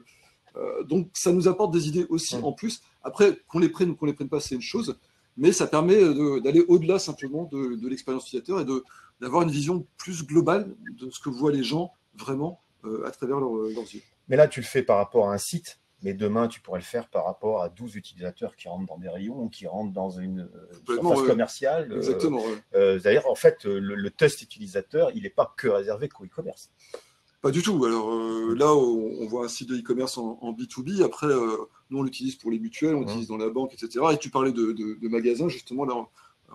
donc, ça nous apporte des idées aussi en plus. Après, qu'on les prenne ou qu'on les prenne pas, c'est une chose mais ça permet d'aller au-delà simplement de, de l'expérience utilisateur et d'avoir une vision plus globale de ce que voient les gens vraiment euh, à travers euh, leurs yeux. Mais là, tu le fais par rapport à un site, mais demain, tu pourrais le faire par rapport à 12 utilisateurs qui rentrent dans des rayons ou qui rentrent dans une euh, surface commerciale. Exactement. D'ailleurs, en fait, le, test utilisateur, il n'est pas que réservé qu'au e-commerce. Pas du tout. Alors là, on, voit un site de e-commerce en, B2B. Après, nous, on l'utilise pour les mutuelles, on mmh. l'utilise dans la banque, etc. Et tu parlais de, magasins, justement. Là,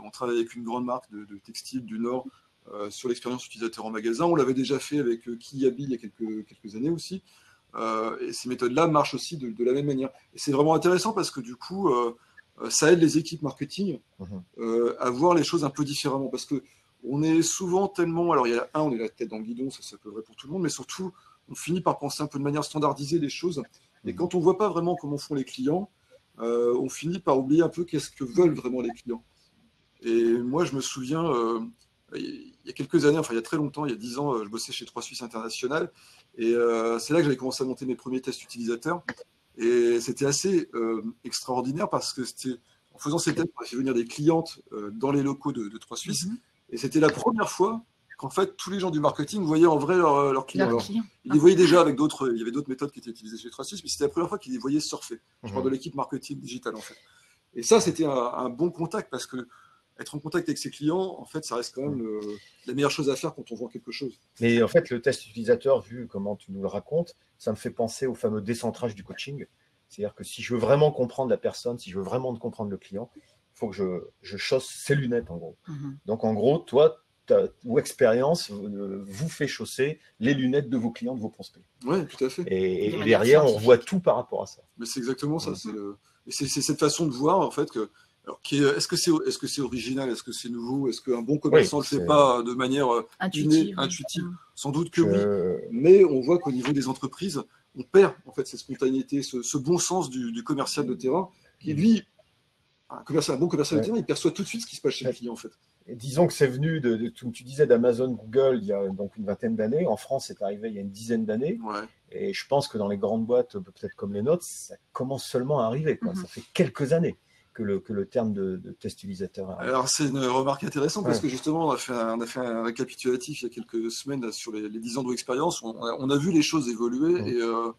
on, travaille avec une grande marque de, de textile du Nord sur l'expérience utilisateur en magasin. On l'avait déjà fait avec Kiabi il y a quelques, quelques années aussi. Et ces méthodes-là marchent aussi de, de, la même manière. Et c'est vraiment intéressant parce que du coup, ça aide les équipes marketing mhm. à voir les choses un peu différemment. Parce que on est souvent tellement. Alors, il y a un, on est la tête dans le guidon, ça, c'est peu vrai pour tout le monde, mais surtout, on finit par penser un peu de manière standardisée les choses. Et quand on ne voit pas vraiment comment font les clients, euh, on finit par oublier un peu qu'est-ce que veulent vraiment les clients. Et moi, je me souviens, euh, il y a quelques années, enfin il y a très longtemps, il y a dix ans, euh, je bossais chez Trois Suisses International. Et c'est là que j'avais commencé à monter mes premiers tests utilisateurs. Et c'était assez extraordinaire parce que c'était en faisant ces tests, on a fait venir des clientes dans les locaux de, Trois Suisses. Mm-hmm. Et c'était la première fois qu'en fait tous les gens du marketing voyaient en vrai leurs clients. ils les voyaient déjà avec d'autres, il y avait d'autres méthodes qui étaient utilisées chez 36, mais c'était la première fois qu'ils les voyaient surfer. Je parle de mhm. l'équipe marketing digital en fait. Et ça, c'était un, bon contact parce que être en contact avec ses clients, en fait, ça reste quand même la meilleure chose à faire quand on vend quelque chose. Mais en fait, le test utilisateur, vu comment tu nous le racontes, ça me fait penser au fameux décentrage du coaching. C'est-à-dire que si je veux vraiment comprendre la personne, si je veux vraiment comprendre le client, il faut que je, je chausse ses lunettes, en gros. Mhm. Donc, en gros, toi, ou expérience euh, vous fait chausser les lunettes de vos clients, de vos prospects. Oui, tout à fait. Et, derrière, on voit tout par rapport à ça. Mais c'est exactement ça. Mhm. C'est cette façon de voir, en fait, que. Est-ce que c'est est -ce c'est original Est-ce que c'est nouveau Est-ce qu'un bon commerçant ne le fait pas de manière euh, intuitive, intuitive? Sans doute que oui. Mais on voit qu'au niveau des entreprises, on perd en fait cette spontanéité, ce, bon sens du, commercial de terrain qui, lui, un, commercial, un bon commercial de terrain, il perçoit tout de suite ce qui se passe chez le client en fait disons que c'est venu de, tu disais d'Amazon, Google il y a donc une vingtaine d'années. En France, c'est arrivé il y a une dizaine d'années. Et je pense que dans les grandes boîtes, peut-être comme les nôtres, ça commence seulement à arriver. Quoi. Mhm. Ça fait quelques années que le, que le terme de, test utilisateur. Alors, c'est une remarque intéressante parce que justement, on a, fait un, on a fait un récapitulatif il y a quelques semaines sur les, les 10 ans d'expérience. On, on, a vu les choses évoluer et. Euh,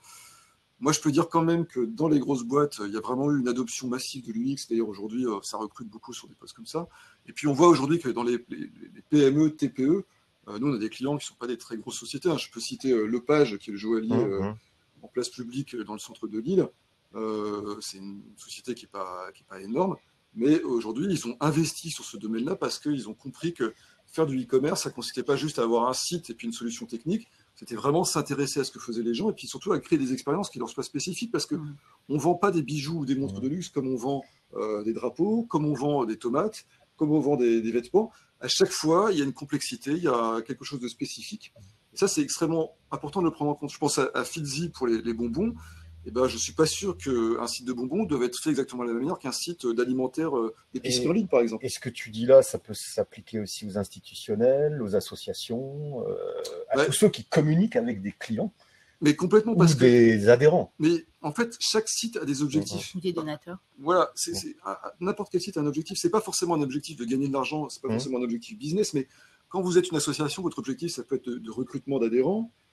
moi, je peux dire quand même que dans les grosses boîtes, il y a vraiment eu une adoption massive de l'UX. D'ailleurs, aujourd'hui, euh, ça recrute beaucoup sur des postes comme ça. Et puis, on voit aujourd'hui que dans les, PME, TPE, euh, nous, on a des clients qui ne sont pas des très grosses sociétés. Hein. Je peux citer euh, Lepage, qui est le joaillier mmh, mmh. en place publique dans le centre de Lille. C'est une société qui n'est pas, pas énorme. Mais aujourd'hui, ils ont investi sur ce domaine-là parce qu'ils ont compris que faire du e-commerce, ça ne consistait pas juste à avoir un site et puis une solution technique, c'était vraiment s'intéresser à ce que faisaient les gens et puis surtout à créer des expériences qui leur soient spécifiques parce que on vend pas des bijoux ou des montres de luxe comme on vend euh, des drapeaux, comme on vend des tomates, comme on vend des, vêtements. À chaque fois, il y a une complexité, il y a quelque chose de spécifique. Et ça, c'est extrêmement important de le prendre en compte. Je pense à, à Fitzy pour les, les bonbons eh ben, je ne suis pas sûr qu'un site de bonbons doit être fait exactement de la même manière qu'un site d'alimentaire euh, d'épicerie en ligne, par exemple. Et ce que tu dis là, ça peut s'appliquer aussi aux institutionnels, aux associations, euh, à tous ceux qui communiquent avec des clients. Mais complètement parce des adhérents? Mais en fait, chaque site a des objectifs. Des donateurs. Voilà, n'importe quel site a un objectif. C'est pas forcément un objectif de gagner de l'argent, c'est pas mmh. forcément un objectif business, mais quand vous êtes une association, votre objectif, ça peut être de recrutement d'adhérents, euh,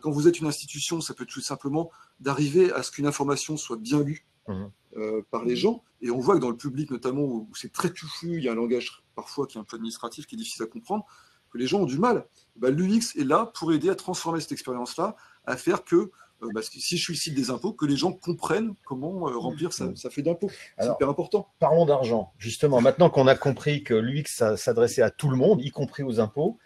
quand vous êtes une institution, ça peut être tout simplement d'arriver à ce qu'une information soit bien lue mmh. euh, par les gens. Et on voit que dans le public, notamment, où c'est très touffu, il y a un langage parfois qui est un peu administratif, qui est difficile à comprendre, que les gens ont du mal. Bah, L'UX est là pour aider à transformer cette expérience-là, à faire que, euh, bah, si je suis le site des impôts, que les gens comprennent comment remplir sa, sa feuille d'impôt. C'est hyper important. Parlons d'argent. Justement, maintenant qu'on a compris que l'UX s'adressait à tout le monde, y compris aux impôts,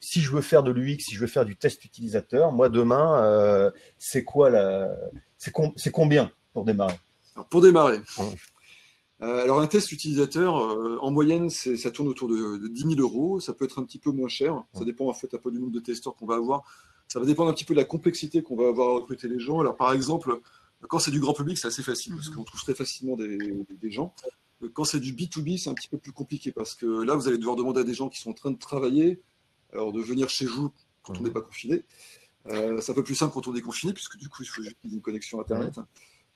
si je veux faire de l'UX, si je veux faire du test utilisateur, moi demain, euh, c'est quoi la, c'est combien pour démarrer? Pour démarrer. Euh, alors un test utilisateur, euh, en moyenne, ça tourne autour de, 10 000 euros. Ça peut être un petit peu moins cher. Ça dépend en fait un peu du nombre de testeurs qu'on va avoir. Ça va dépendre un petit peu de la complexité qu'on va avoir à recruter les gens. Alors par exemple, quand c'est du grand public, c'est assez facile parce mhm. qu'on trouve très facilement des, des gens. Quand c'est du B2B, c'est un petit peu plus compliqué parce que là, vous allez devoir demander à des gens qui sont en train de travailler, alors de venir chez vous quand on n'est pas confiné. Euh, c'est un peu plus simple quand on est confiné, puisque du coup, il faut juste une connexion Internet.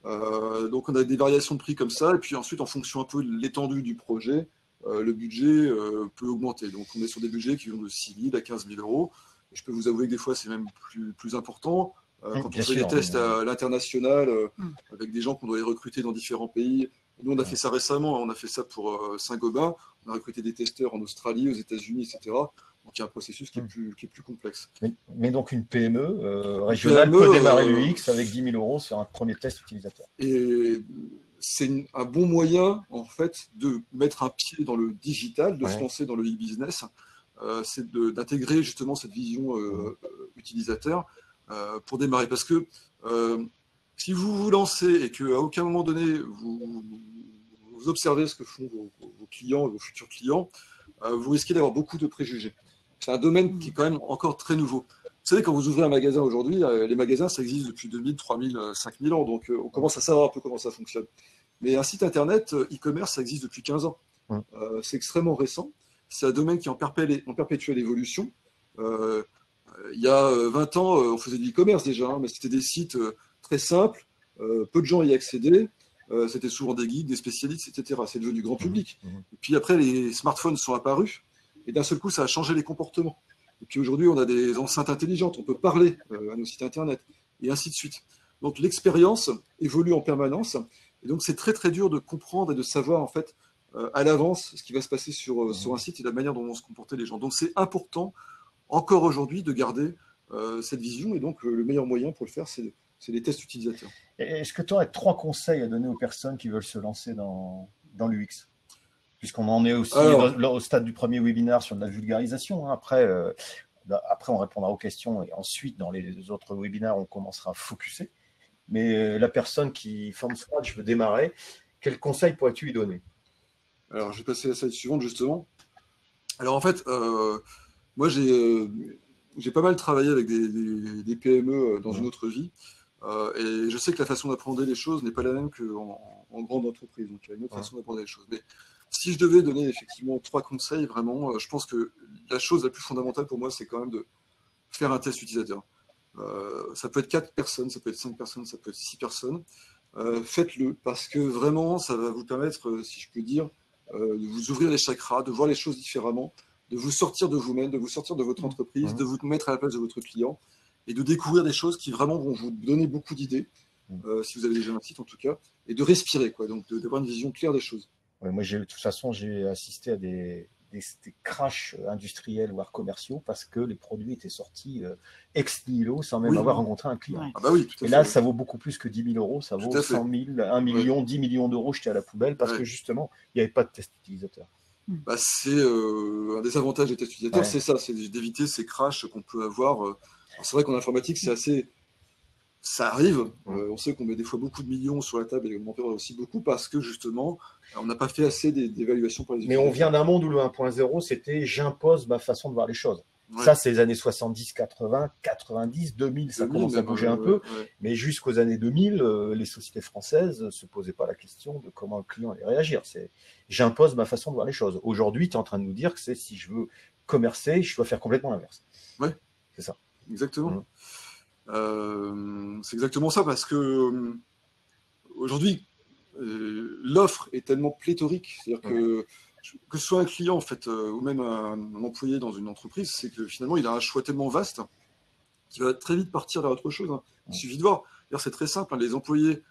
Euh, donc, on a des variations de prix comme ça. Et puis ensuite, en fonction un peu de l'étendue du projet, euh, le budget peut augmenter. Donc, on est sur des budgets qui vont de 6 000 à 15 000 euros. Et je peux vous avouer que des fois, c'est même plus, plus important. quand on fait des tests à l'international, mm. avec des gens qu'on doit les recruter dans différents pays. Nous, on a fait ça récemment. On a fait ça pour Saint-Gobain. On a recruté des testeurs en Australie, aux États-Unis, etc. Donc il y a un processus qui est hmm. plus, complexe. Mais, donc une PME euh, régionale peut démarrer euh, l'UX avec 10 000 euros sur un premier test utilisateur. Et c'est un bon moyen en fait de mettre un pied dans le digital, de se lancer dans le e-business. c'est d'intégrer justement cette vision utilisateur pour démarrer. Parce que si vous vous lancez et qu'à aucun moment donné, vous, observez ce que font vos, clients et vos futurs clients, vous risquez d'avoir beaucoup de préjugés. C'est un domaine qui est quand même encore très nouveau. Vous savez, quand vous ouvrez un magasin aujourd'hui, euh, les magasins, ça existe depuis 2000, 3000, 5000 ans. Donc, euh, on commence à savoir un peu comment ça fonctionne. Mais un site internet, euh, e-commerce, ça existe depuis 15 ans. c'est extrêmement récent. C'est un domaine qui est en, perpétuelle évolution. il y a 20 ans, on faisait de l'e-commerce déjà, hein, mais c'était des sites très simples. peu de gens y accédaient. c'était souvent des guides, des spécialistes, etc. C'est devenu grand public. Mmh. Et puis après, les smartphones sont apparus. Et d'un seul coup, ça a changé les comportements. Et puis aujourd'hui, on a des enceintes intelligentes, on peut parler euh, à nos sites internet, et ainsi de suite. Donc l'expérience évolue en permanence, et donc c'est très très dur de comprendre et de savoir en fait euh, à l'avance ce qui va se passer sur, euh, sur un site et la manière dont vont se comporter les gens. Donc c'est important encore aujourd'hui de garder cette vision, et donc le meilleur moyen pour le faire, c'est les tests utilisateurs. Est-ce que tu aurais trois conseils à donner aux personnes qui veulent se lancer dans, dans l'UX puisqu'on en est aussi au, stade du premier webinaire sur la vulgarisation. Hein. Après, euh, après, on répondra aux questions et ensuite, dans les autres webinaires, on commencera à focuser. Mais euh, la personne qui forme je veux démarrer, quel conseil pourrais-tu lui donner? Alors, je vais passer à la slide suivante, justement. Alors, en fait, euh, moi, j'ai pas mal travaillé avec des, PME dans une autre vie. et je sais que la façon d'apprendre les choses n'est pas la même qu'en en grande entreprise. Donc, il y a une autre façon d'apprendre les choses. Mais si je devais donner effectivement trois conseils, vraiment, euh, je pense que la chose la plus fondamentale pour moi, c'est quand même de faire un test utilisateur. Euh, ça peut être quatre personnes, ça peut être cinq personnes, ça peut être six personnes. Euh, faites-le parce que vraiment, ça va vous permettre, si je peux dire, de vous ouvrir les chakras, de voir les choses différemment, de vous sortir de vous-même, de vous sortir de votre entreprise, mmh. de vous mettre à la place de votre client et de découvrir des choses qui vraiment vont vous donner beaucoup d'idées, mmh. si vous avez déjà un site en tout cas, et de respirer, quoi, donc d'avoir une vision claire des choses moi, de toute façon, j'ai assisté à des, des, crashs industriels voire commerciaux parce que les produits étaient sortis euh, ex nihilo sans même avoir rencontré un client. Ah bah oui, et là, ça vaut beaucoup plus que 10 000 euros, ça vaut 100 000, 1 million, 10 millions d'euros jetés à la poubelle parce que justement, il n'y avait pas de test utilisateur. Hmm. Bah, c'est euh, un des avantages des tests utilisateurs, c'est ça, c'est d'éviter ces crashs qu'on peut avoir. Euh, c'est vrai qu'en informatique, c'est assez ça arrive. Euh, on sait qu'on met des fois beaucoup de millions sur la table et on en perd aussi beaucoup parce que justement, on n'a pas fait assez d'évaluation pour les Mais on vient d'un monde où le 1.0, c'était j'impose ma façon de voir les choses. Ça, c'est les années 70, 80, 90, 2000, ça commence à bouger un peu. Mais jusqu'aux années 2000, euh, les sociétés françaises ne se posaient pas la question de comment le client allait réagir. C'est j'impose ma façon de voir les choses. Aujourd'hui, tu es en train de nous dire que c'est si je veux commercer, je dois faire complètement l'inverse. Oui. C'est ça. Exactement. Mmh. Euh, c'est exactement ça, parce que euh, aujourd'hui, euh, l'offre est tellement pléthorique, c'est-à-dire que que ce soit un client en fait, ou même un, employé dans une entreprise, c'est que finalement il a un choix tellement vaste qu'il va très vite partir vers autre chose. Hein. Il suffit de voir. C'est très simple. Hein. les employés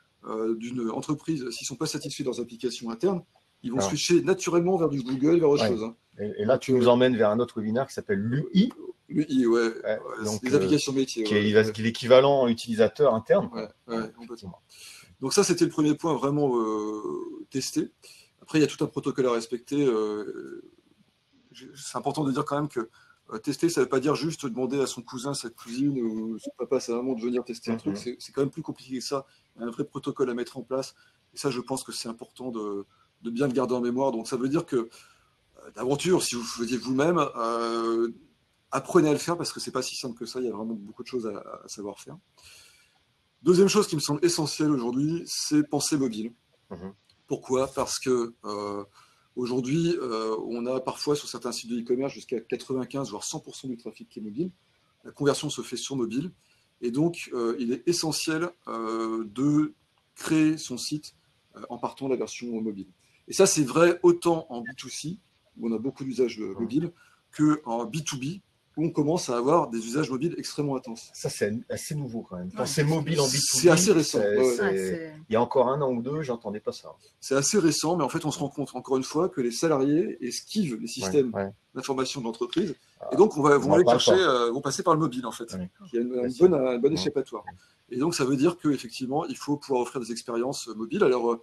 d'une entreprise, s'ils sont pas satisfaits de leurs applications internes, ils vont switcher naturellement vers du Google, vers autre chose. Hein. Et, là, tu nous emmènes vers un autre webinaire qui s'appelle l'UI. L'UI, ouais. donc, les applications métiers. Qui est l'équivalent utilisateur interne. Donc ça, c'était le premier point vraiment euh, testé. Après, il y a tout un protocole à respecter. Euh, c'est important de dire quand même que euh, tester, ça ne veut pas dire juste demander à son cousin, sa cousine ou son papa, c'est vraiment de venir tester un truc. Mhm. C'est quand même plus compliqué que ça. Il y a un vrai protocole à mettre en place. Et ça, je pense que c'est important de, de, bien le garder en mémoire. Donc ça veut dire que d'aventure, si vous faisiez vous-même, apprenez à le faire parce que c'est pas si simple que ça. Il y a vraiment beaucoup de choses à, savoir faire. Deuxième chose qui me semble essentielle aujourd'hui, c'est penser mobile. Mhm. Pourquoi? Parce que euh, aujourd'hui, euh, on a parfois sur certains sites de e-commerce jusqu'à 95 voire 100% du trafic qui est mobile. La conversion se fait sur mobile. Et donc, euh, il est essentiel de créer son site en partant de la version mobile. Et ça, c'est vrai autant en B2C, où on a beaucoup d'usages mobiles, qu'en B2B, où on commence à avoir des usages mobiles extrêmement intenses. Ça, c'est assez nouveau quand même. c'est mobile en B2B, c'est assez récent. Il y a encore un an ou deux, j'entendais pas ça. C'est assez récent, mais en fait, on se rend compte encore une fois que les salariés esquivent les systèmes d'information de l'entreprise. Ah. et donc, on va, vont aller chercher, euh, vont passer par le mobile, en fait, qui a une, bonne, un bon échappatoire. Et donc, ça veut dire qu'effectivement, il faut pouvoir offrir des expériences mobiles. Alors, euh,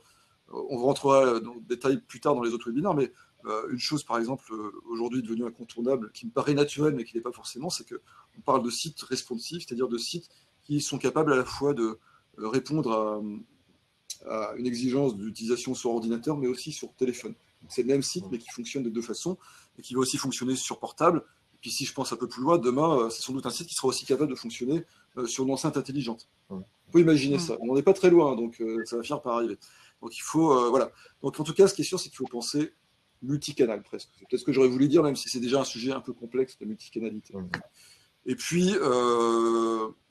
on rentrera dans le détail plus tard dans les autres webinaires, mais une chose, par exemple, aujourd'hui devenue incontournable, qui me paraît naturelle, mais qui n'est pas forcément, c'est qu'on parle de sites responsifs, c'est-à-dire de sites qui sont capables à la fois de répondre à, à une exigence d'utilisation sur ordinateur, mais aussi sur téléphone. C'est le même site, mais qui fonctionne de deux façons, et qui va aussi fonctionner sur portable. Et puis si je pense un peu plus loin, demain, euh, c'est sans doute un site qui sera aussi capable de fonctionner euh, sur une enceinte intelligente. On peut imaginer ça. On n'en est pas très loin, donc euh, ça va finir par arriver. Donc il faut, voilà. Donc en tout cas, ce qui est sûr, c'est qu'il faut penser multicanal presque. C'est peut-être ce que j'aurais voulu dire, même si c'est déjà un sujet un peu complexe, la multicanalité. Et puis,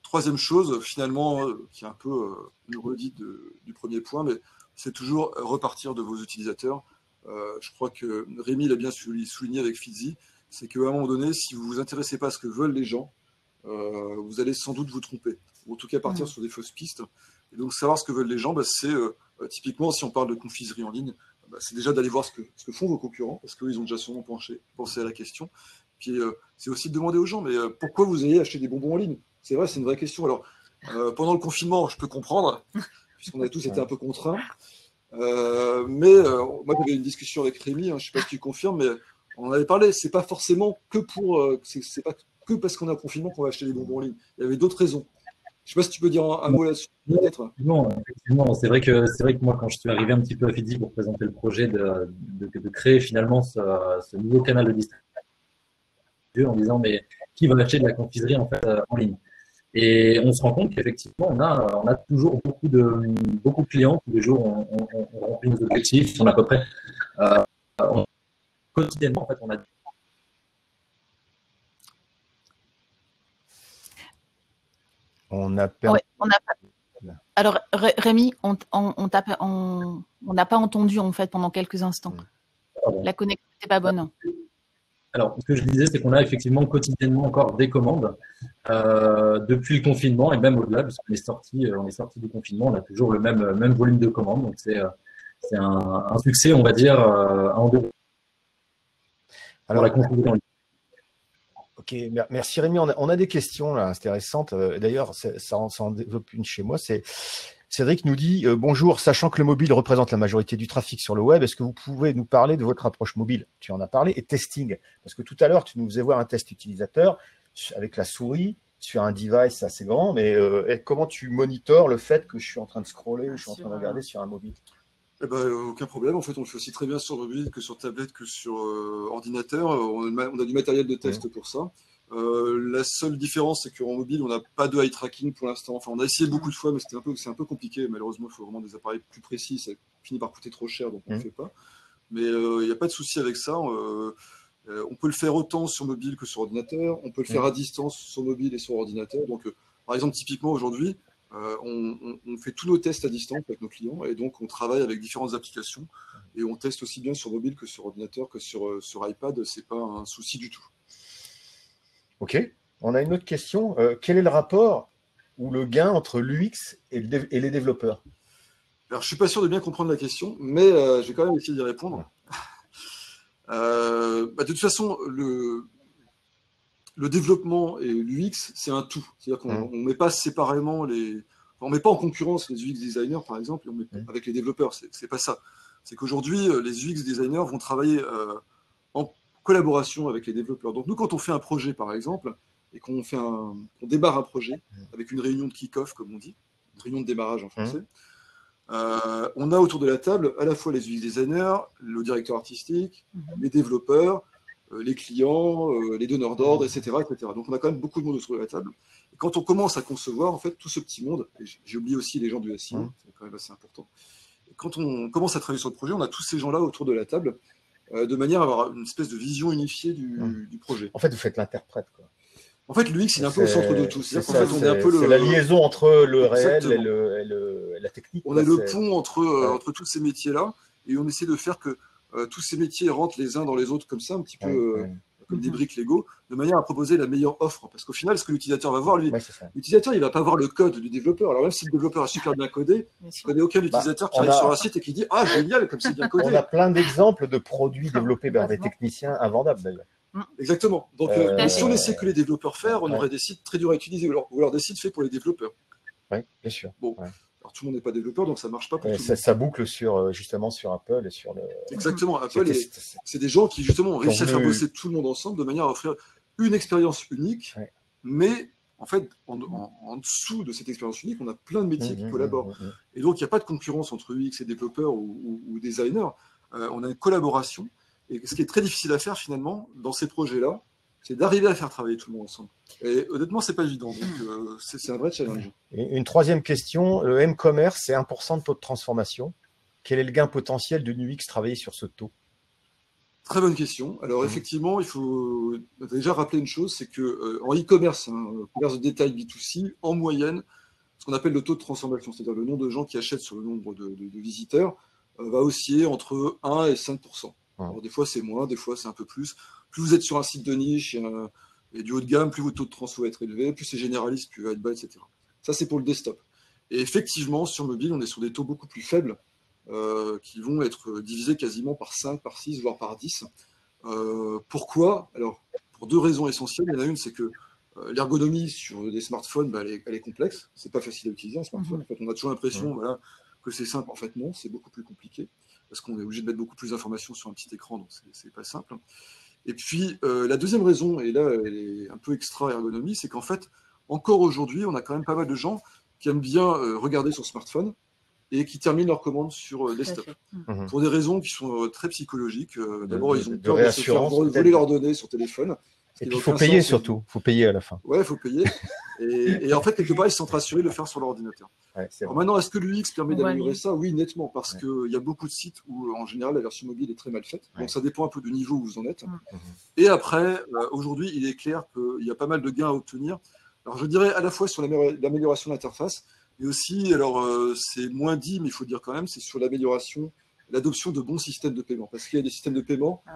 Troisième chose, finalement, euh, qui est un peu euh, une redite du premier point, mais c'est toujours repartir de vos utilisateurs. Euh, je crois que Rémi l'a bien souligné avec Fizzy, c'est qu'à un moment donné, si vous ne vous intéressez pas à ce que veulent les gens, vous allez sans doute vous tromper, ou en tout cas partir sur des fausses pistes. Et donc savoir ce que veulent les gens, bah, c'est typiquement, si on parle de confiserie en ligne, bah, c'est déjà d'aller voir ce que, ce que, font vos concurrents, parce qu'ils ont déjà sûrement pensé, pensé à la question. Puis c'est aussi de demander aux gens, mais pourquoi vous allez acheter des bonbons en ligne? C'est vrai, c'est une vraie question. Alors, euh, pendant le confinement, je peux comprendre, puisqu'on a tous été un peu contraints. Euh, mais euh, moi, j'avais une discussion avec Rémi, hein, je ne sais pas si tu confirmes, mais on en avait parlé. C'est pas forcément que pour, c'est pas que parce qu'on a un confinement qu'on va acheter des bonbons en ligne. Il y avait d'autres raisons. Je ne sais pas si tu peux dire un, mot là-dessus, peut-être. Non, effectivement, c'est vrai que vrai que moi, quand je suis arrivé un petit peu à Fidi pour présenter le projet de, de, créer finalement ce, nouveau canal de distribution en disant mais qui va acheter de la confiserie en fait en ligne? Et on se rend compte qu'effectivement, on a, on a toujours beaucoup de, beaucoup de clients. Tous les jours, on remplit nos objectifs. On a à peu près, euh, quotidiennement, en fait, on a On a perdu. on a... Alors, Rémi, on n'a pas entendu en fait pendant quelques instants. La connexion n'était pas bonne. Alors, ce que je disais, c'est qu'on a effectivement quotidiennement encore des commandes euh, depuis le confinement et même au-delà, puisqu'on est sorti, euh, on est sorti du confinement, on a toujours le même, même volume de commandes. Donc, c'est euh, un, un, succès, on va dire, en deux. Alors, la Ok, merci Rémi. On a, on a, des questions là intéressantes. D'ailleurs, ça, ça en développe une chez moi. C'est Cédric nous dit euh, bonjour, sachant que le mobile représente la majorité du trafic sur le web, est-ce que vous pouvez nous parler de votre approche mobile? Tu en as parlé et testing, parce que tout à l'heure tu nous faisais voir un test utilisateur avec la souris sur un device assez grand, mais euh, comment tu monitores le fait que je suis en train de scroller, je suis en train de regarder sur un mobile? Eh ben, aucun problème. En fait, on le fait aussi très bien sur mobile que sur tablette que sur euh, ordinateur. On a, du matériel de test pour ça. Euh, la seule différence, c'est qu'en mobile, on n'a pas de eye tracking pour l'instant. Enfin, on a essayé beaucoup de fois, mais c'était un peu, c'est un peu compliqué. Malheureusement, il faut vraiment des appareils plus précis. Ça finit par coûter trop cher, donc on ne le mmh. fait pas. Mais euh, il n'y a pas de souci avec ça. Euh, on peut le faire autant sur mobile que sur ordinateur. On peut le faire mmh. à distance sur mobile et sur ordinateur. Donc, par exemple, typiquement aujourd'hui, on, on, fait tous nos tests à distance avec nos clients et donc on travaille avec différentes applications et on teste aussi bien sur mobile que sur ordinateur que sur, sur iPad. C'est pas un souci du tout. Ok. On a une autre question. Euh, quel est le rapport ou le gain entre l'UX et, les développeurs? Alors, je suis pas sûr de bien comprendre la question, mais euh, je vais quand même essayer d'y répondre. Euh, bah, de toute façon, le, le développement et l'UX, c'est un tout. C'est-à-dire qu'on ne mmh. met pas séparément les. On ne met pas en concurrence les UX designers, par exemple, mmh. avec les développeurs. Ce n'est pas ça. C'est qu'aujourd'hui, les UX designers vont travailler en collaboration avec les développeurs. Donc nous, quand on fait un projet, par exemple, et qu'on fait un, débarre un projet avec une réunion de kick-off, comme on dit, une réunion de démarrage en français, euh, on a autour de la table à la fois les UX designers, le directeur artistique, mhm. les développeurs, euh, les clients, euh, les donneurs d'ordre, etc., etc. Donc on a quand même beaucoup de monde autour de la table. Et quand on commence à concevoir, en fait, tout ce petit monde, et j'ai oublié aussi les gens du SEO, mhm. c'est quand même assez important. Et quand on commence à travailler sur le projet, on a tous ces gens-là autour de la table euh, de manière à avoir une espèce de vision unifiée du, mmh. projet. En fait, vous faites l'interprète. En fait, l'UX, il est un peu au centre de tout. C'est la liaison entre le réel et, la technique. On est le pont entre, euh, entre tous ces métiers-là et on essaie de faire que euh, tous ces métiers rentrent les uns dans les autres comme ça, un petit peu comme des mhm. briques Lego, de manière à proposer la meilleure offre. Parce qu'au final, ce que l'utilisateur va voir, lui, l'utilisateur, il va pas voir le code du développeur. Alors même si le développeur a super bien codé, je connais aucun bah, utilisateur qui arrive sur un site et qui dit Ah, génial, comme c'est bien codé. On a plein d'exemples de produits développés par des techniciens invendables d'ailleurs. Mm. Exactement. Donc, euh, euh, si on laissait que les développeurs faire, on aurait des sites très durs à utiliser, ou alors, des sites faits pour les développeurs. Oui, bien sûr. Bon. Alors, tout le monde n'est pas développeur, donc ça ne marche pas pour tout ça, ça, boucle sur, justement sur Apple et sur le. Exactement. Apple, c'est des gens qui, justement, ont réussi à faire bosser tout le monde ensemble de manière à offrir une expérience unique, mais en fait, en, dessous de cette expérience unique, on a plein de métiers qui mmh, mmh, collaborent. Mmh, et donc, il n'y a pas de concurrence entre UX et développeurs ou, designers. Euh, on a une collaboration. Et ce qui est très difficile à faire, finalement, dans ces projets-là, c'est d'arriver à faire travailler tout le monde ensemble. Et honnêtement, c'est pas évident. Donc, euh, c'est un vrai challenge. une troisième question. Le M-commerce, c'est 1% de taux de transformation. Quel est le gain potentiel de UX travailler sur ce taux? Très bonne question. Alors mmh. effectivement, il faut déjà rappeler une chose, c'est que euh, en e-commerce, hein, commerce de détail B2C, en moyenne, ce qu'on appelle le taux de transformation, c'est-à-dire le nombre de gens qui achètent sur le nombre de, visiteurs, euh, va osciller entre 1 et 5% Alors des fois c'est moins, des fois c'est un peu plus. Plus vous êtes sur un site de niche et, du haut de gamme, plus votre taux de transfo va être élevé, plus c'est généraliste, plus va être bas, etc. Ça c'est pour le desktop. Et effectivement, sur mobile, on est sur des taux beaucoup plus faibles euh, qui vont être divisés quasiment par 5, par 6, voire par 10. Euh, pourquoi? Alors, pour deux raisons essentielles. Il y en a une, c'est que euh, l'ergonomie sur des smartphones, bah, elle, est, elle, est, complexe. C'est pas facile à utiliser un smartphone. Mhm. En fait, on a toujours l'impression voilà, que c'est simple. En fait, non, c'est beaucoup plus compliqué parce qu'on est obligé de mettre beaucoup plus d'informations sur un petit écran, donc c'est pas simple. Et puis, la deuxième raison, et là, elle est un peu extra ergonomie, c'est qu'en fait, encore aujourd'hui, on a quand même pas mal de gens qui aiment bien regarder sur smartphone et qui terminent leur commande sur euh, desktop. Mhm. Pour des raisons qui sont euh, très psychologiques. Euh, d'abord, ils ont peur de, se faire voler leurs données sur téléphone. Et puis, il faut payer surtout. Il faut payer à la fin. Ouais, il faut payer. et, en fait, quelque part, ils sont rassurés de le faire sur l'ordinateur. maintenant, est-ce que l'UX permet d'améliorer ça? Oui, nettement, parce qu'il y a beaucoup de sites où, en général, la version mobile est très mal faite. Donc, ça dépend un peu du niveau où vous en êtes. Mhm. Et après, aujourd'hui, il est clair qu'il y a pas mal de gains à obtenir. Alors, je dirais à la fois sur l'amélioration de l'interface, et aussi, alors euh, c'est moins dit, mais il faut dire quand même, c'est sur l'amélioration, l'adoption de bons systèmes de paiement. Parce qu'il y a des systèmes de paiement. Euh,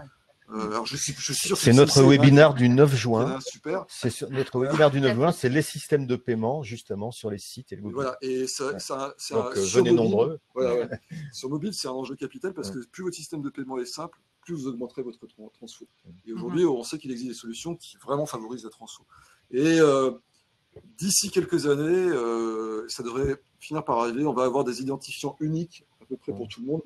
alors je suis, je suis sûr c'est notre webinaire du 9 juin. Super. C'est notre webinaire du 9 juin, c'est les systèmes de paiement justement sur les sites et le Voilà, et ça, ça, Donc, euh, venez nombreux. Voilà, sur mobile, c'est un enjeu capital parce que plus votre système de paiement est simple, plus vous augmenterez votre transfo. Et aujourd'hui, on sait qu'il existe des solutions qui vraiment favorisent la transfo. Et d'ici quelques années, euh, ça devrait finir par arriver. On va avoir des identifiants uniques à peu près pour tout le monde.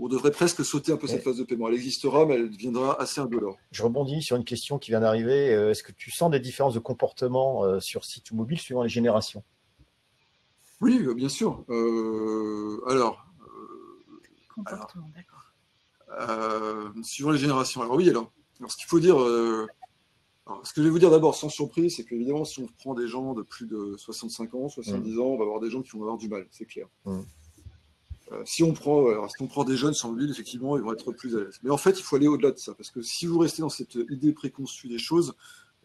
On devrait presque sauter un peu cette phase de paiement. Elle existera, mais elle deviendra assez indolore. Je rebondis sur une question qui vient d'arriver. Euh, est-ce que tu sens des différences de comportement euh, sur site ou mobile suivant les générations? Oui, bien sûr. alors, comportement, d'accord. suivant les générations. Alors oui, alors, alors ce qu'il faut dire ce que je vais vous dire d'abord, sans surprise, c'est qu'évidemment, si on prend des gens de plus de 65 ans, 70 mm. ans, on va avoir des gens qui vont avoir du mal, c'est clair. Mm. Euh, si, on prend, on prend des jeunes sans mobile, effectivement, ils vont être plus à l'aise. Mais en fait, il faut aller au-delà de ça, parce que si vous restez dans cette idée préconçue des choses,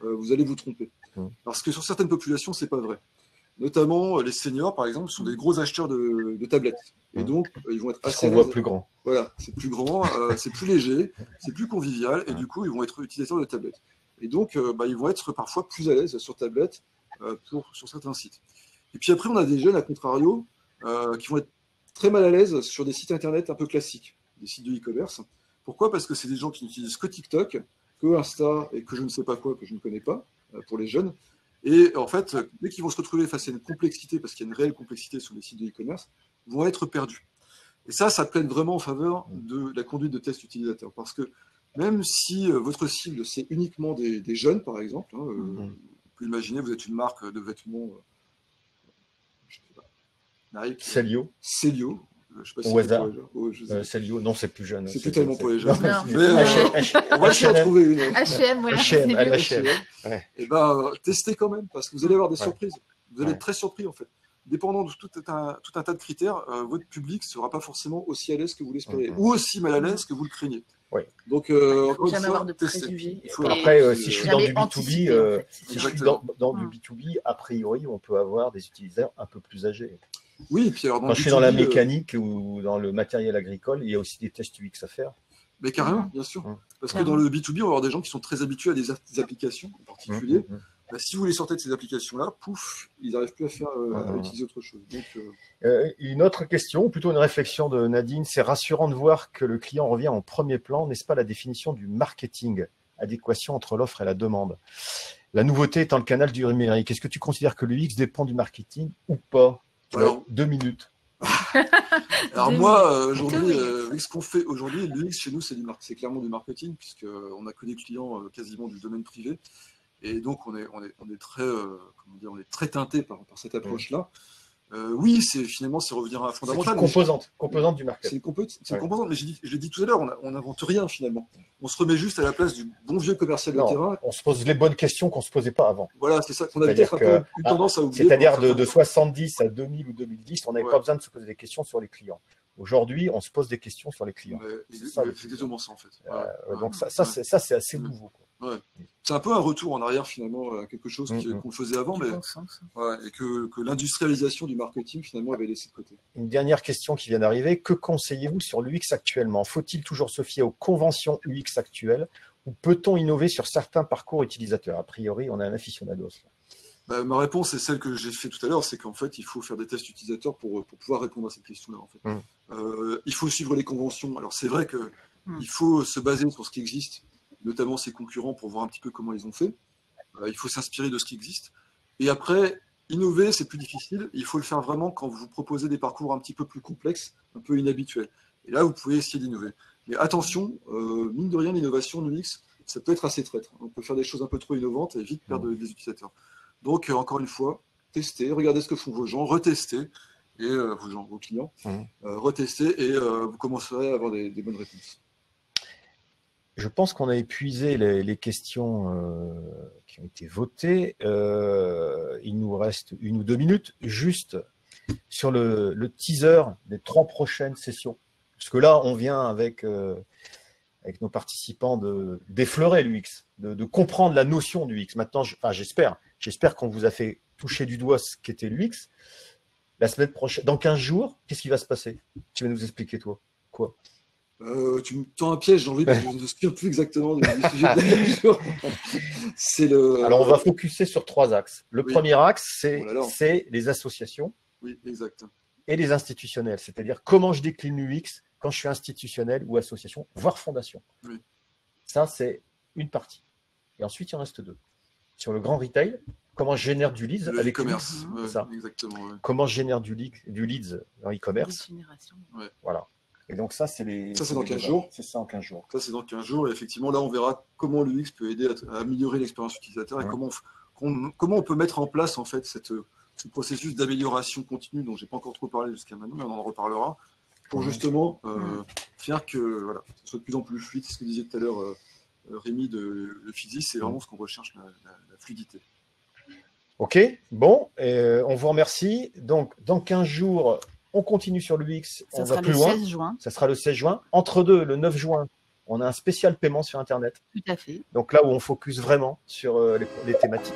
euh, vous allez vous tromper. Mm. Parce que sur certaines populations, c'est pas vrai. Notamment, euh, les seniors, par exemple, sont des gros acheteurs de, tablettes. Et donc, ils vont être assez. Voit plus grand. Voilà, c'est plus grand, c'est plus léger, c'est plus convivial, et du coup, ils vont être utilisateurs de tablettes. Et donc, euh, bah, ils vont être parfois plus à l'aise sur tablette euh, pour, sur certains sites. Et puis après, on a des jeunes, à contrario, euh, qui vont être très mal à l'aise sur des sites internet un peu classiques, des sites de e-commerce. Pourquoi? Parce que c'est des gens qui n'utilisent que TikTok, que Insta et que je ne sais pas quoi, que je ne connais pas, pour les jeunes. Et en fait, dès qu'ils vont se retrouver face à une complexité, parce qu'il y a une réelle complexité sur les sites de e-commerce, vont être perdus. Et ça, ça plaide vraiment en faveur de la conduite de test utilisateur. Parce que même si euh, votre cible, c'est uniquement des, jeunes, par exemple, hein, euh, mm. vous pouvez imaginer, vous êtes une marque de vêtements, euh, Nike. Celio. Celio. Je sais pas si Au hasard. Celio, non, c'est plus jeune. C'est plus tellement pour les jeunes. Mais, on va essayer de trouver une. HM, voilà. HM. Et ben, testez quand même, parce que vous allez avoir des surprises. Vous allez être très surpris, en fait dépendant de tout un, tout un tas de critères, votre public ne sera pas forcément aussi à l'aise que vous l'espérez, mm. ou aussi mal à l'aise que vous le craignez. Oui. Donc, euh, encore jamais avoir de préjugés. Après, euh, si je suis dans du B2B, euh, si je suis dans, du B2B, a priori, on peut avoir des utilisateurs un peu plus âgés. Oui, puis alors quand je suis dans la mécanique ou dans le matériel agricole, il y a aussi des tests UX à faire. Mais carrément, bien sûr. Mmh. Parce que dans le B2B, on va avoir des gens qui sont très habitués à des, applications en particulier. Mmh, mmh, bah, si vous les sortez de ces applications-là, pouf, ils n'arrivent plus à faire euh, à utiliser autre chose. Euh, euh, une autre question, plutôt une réflexion de Nadine, c'est rassurant de voir que le client revient en premier plan, n'est-ce pas la définition du marketing, adéquation entre l'offre et la demande La nouveauté étant le canal du numérique. Est-ce que tu considères que le X dépend du marketing ou pas? Deux minutes. Alors moi, aujourd'hui, ce qu'on fait aujourd'hui, l'UX chez nous, c'est, clairement du marketing, puisqu'on a que des clients quasiment du domaine privé. Et donc, on est, on est, on est, très, comment dire, on est très teinté par, par cette approche-là. Euh, oui, c'est finalement c'est revenir à la fondamentale. C'est une composante, composante du marketing. C'est une, composante, mais je l'ai dit tout à l'heure, on n'invente rien finalement. On se remet juste à la place du bon vieux commercial de terrain. On se pose les bonnes questions qu'on ne se posait pas avant. Voilà, c'est ça qu'on a peut-être eu tendance à oublier. C'est-à-dire de, de, 70 à 2000 ou 2010, on n'avait pas besoin de se poser des questions sur les clients. Aujourd'hui, on se pose des questions sur les clients. C'est exactement ça en fait. Euh, donc ça, ça c'est assez nouveau. C'est un peu un retour en arrière finalement à quelque chose mm, mm. qu'on faisait avant, mais et que, l'industrialisation du marketing finalement avait laissé de côté. Une dernière question qui vient d'arriver. Que conseillez-vous sur l'UX actuellement? Faut-il toujours se fier aux conventions UX actuelles ou peut-on innover sur certains parcours utilisateurs? A priori, on a un aficionados. Bah, ma réponse est celle que j'ai fait tout à l'heure, c'est qu'en fait, il faut faire des tests utilisateurs pour, pouvoir répondre à cette question-là. En fait. Mm. Euh, il faut suivre les conventions. Alors c'est vrai qu'il faut se baser sur ce qui existe notamment ses concurrents, pour voir un petit peu comment ils ont fait. Euh, il faut s'inspirer de ce qui existe. Et après, innover, c'est plus difficile. Il faut le faire vraiment quand vous proposez des parcours un petit peu plus complexes, un peu inhabituels. Et là, vous pouvez essayer d'innover. Mais attention, euh, mine de rien, l'innovation numix, ça peut être assez traître. On peut faire des choses un peu trop innovantes et vite perdre des utilisateurs. Donc, euh, encore une fois, testez, regardez ce que font vos gens, retestez, et vos gens, vos clients, mmh. retestez, et vous commencerez à avoir des bonnes réponses. Je pense qu'on a épuisé les, questions euh, qui ont été votées. Euh, il nous reste une ou deux minutes, juste sur le, teaser des trois prochaines sessions. Parce que là, on vient avec, euh, avec nos participants d'effleurer l'UX, de, comprendre la notion du X. Maintenant, j'espère, j'espère qu'on vous a fait toucher du doigt ce qu'était l'UX. La semaine prochaine, dans 15 jours, qu'est-ce qui va se passer? Tu vas nous expliquer, toi? Quoi? Euh, tu me tends un piège, parce que je ne me souviens plus exactement du, sujet de C'est le. Alors, on va focuser sur trois axes. Le premier axe, oh c'est les associations. Oui, exact. Et les institutionnels, c'est-à-dire comment je décline l'UX quand je suis institutionnel ou association, voire fondation. Oui. Ça, c'est une partie. Et ensuite, il en reste deux. Sur le grand retail, comment je génère du leads avec e-commerce. exactement. Comment je génère du, lead, du leads en e-commerce. Voilà. Et donc ça, c'est les. Ça, c'est dans 15 jours. C'est ça en 15 jours. Ça, c'est dans 15 jours. Et effectivement, là, on verra comment l'UX peut aider à, améliorer l'expérience utilisateur et comment, on, comment on peut mettre en place en fait cette, ce processus d'amélioration continue dont j'ai pas encore trop parlé jusqu'à maintenant, mais on en reparlera pour justement euh, faire que voilà, ce soit de plus en plus fluide. Ce que disait tout à l'heure euh, Rémi de, de c'est vraiment ce qu'on recherche, la, fluidité. Ok, bon, euh, on vous remercie. Donc, dans 15 jours, on continue sur l'UX, on va plus loin. Juin. Ça sera le 16 juin. Entre deux, le 9 juin, on a un spécial paiement sur Internet. Tout à fait. Donc là où on focus vraiment sur euh, les, les thématiques.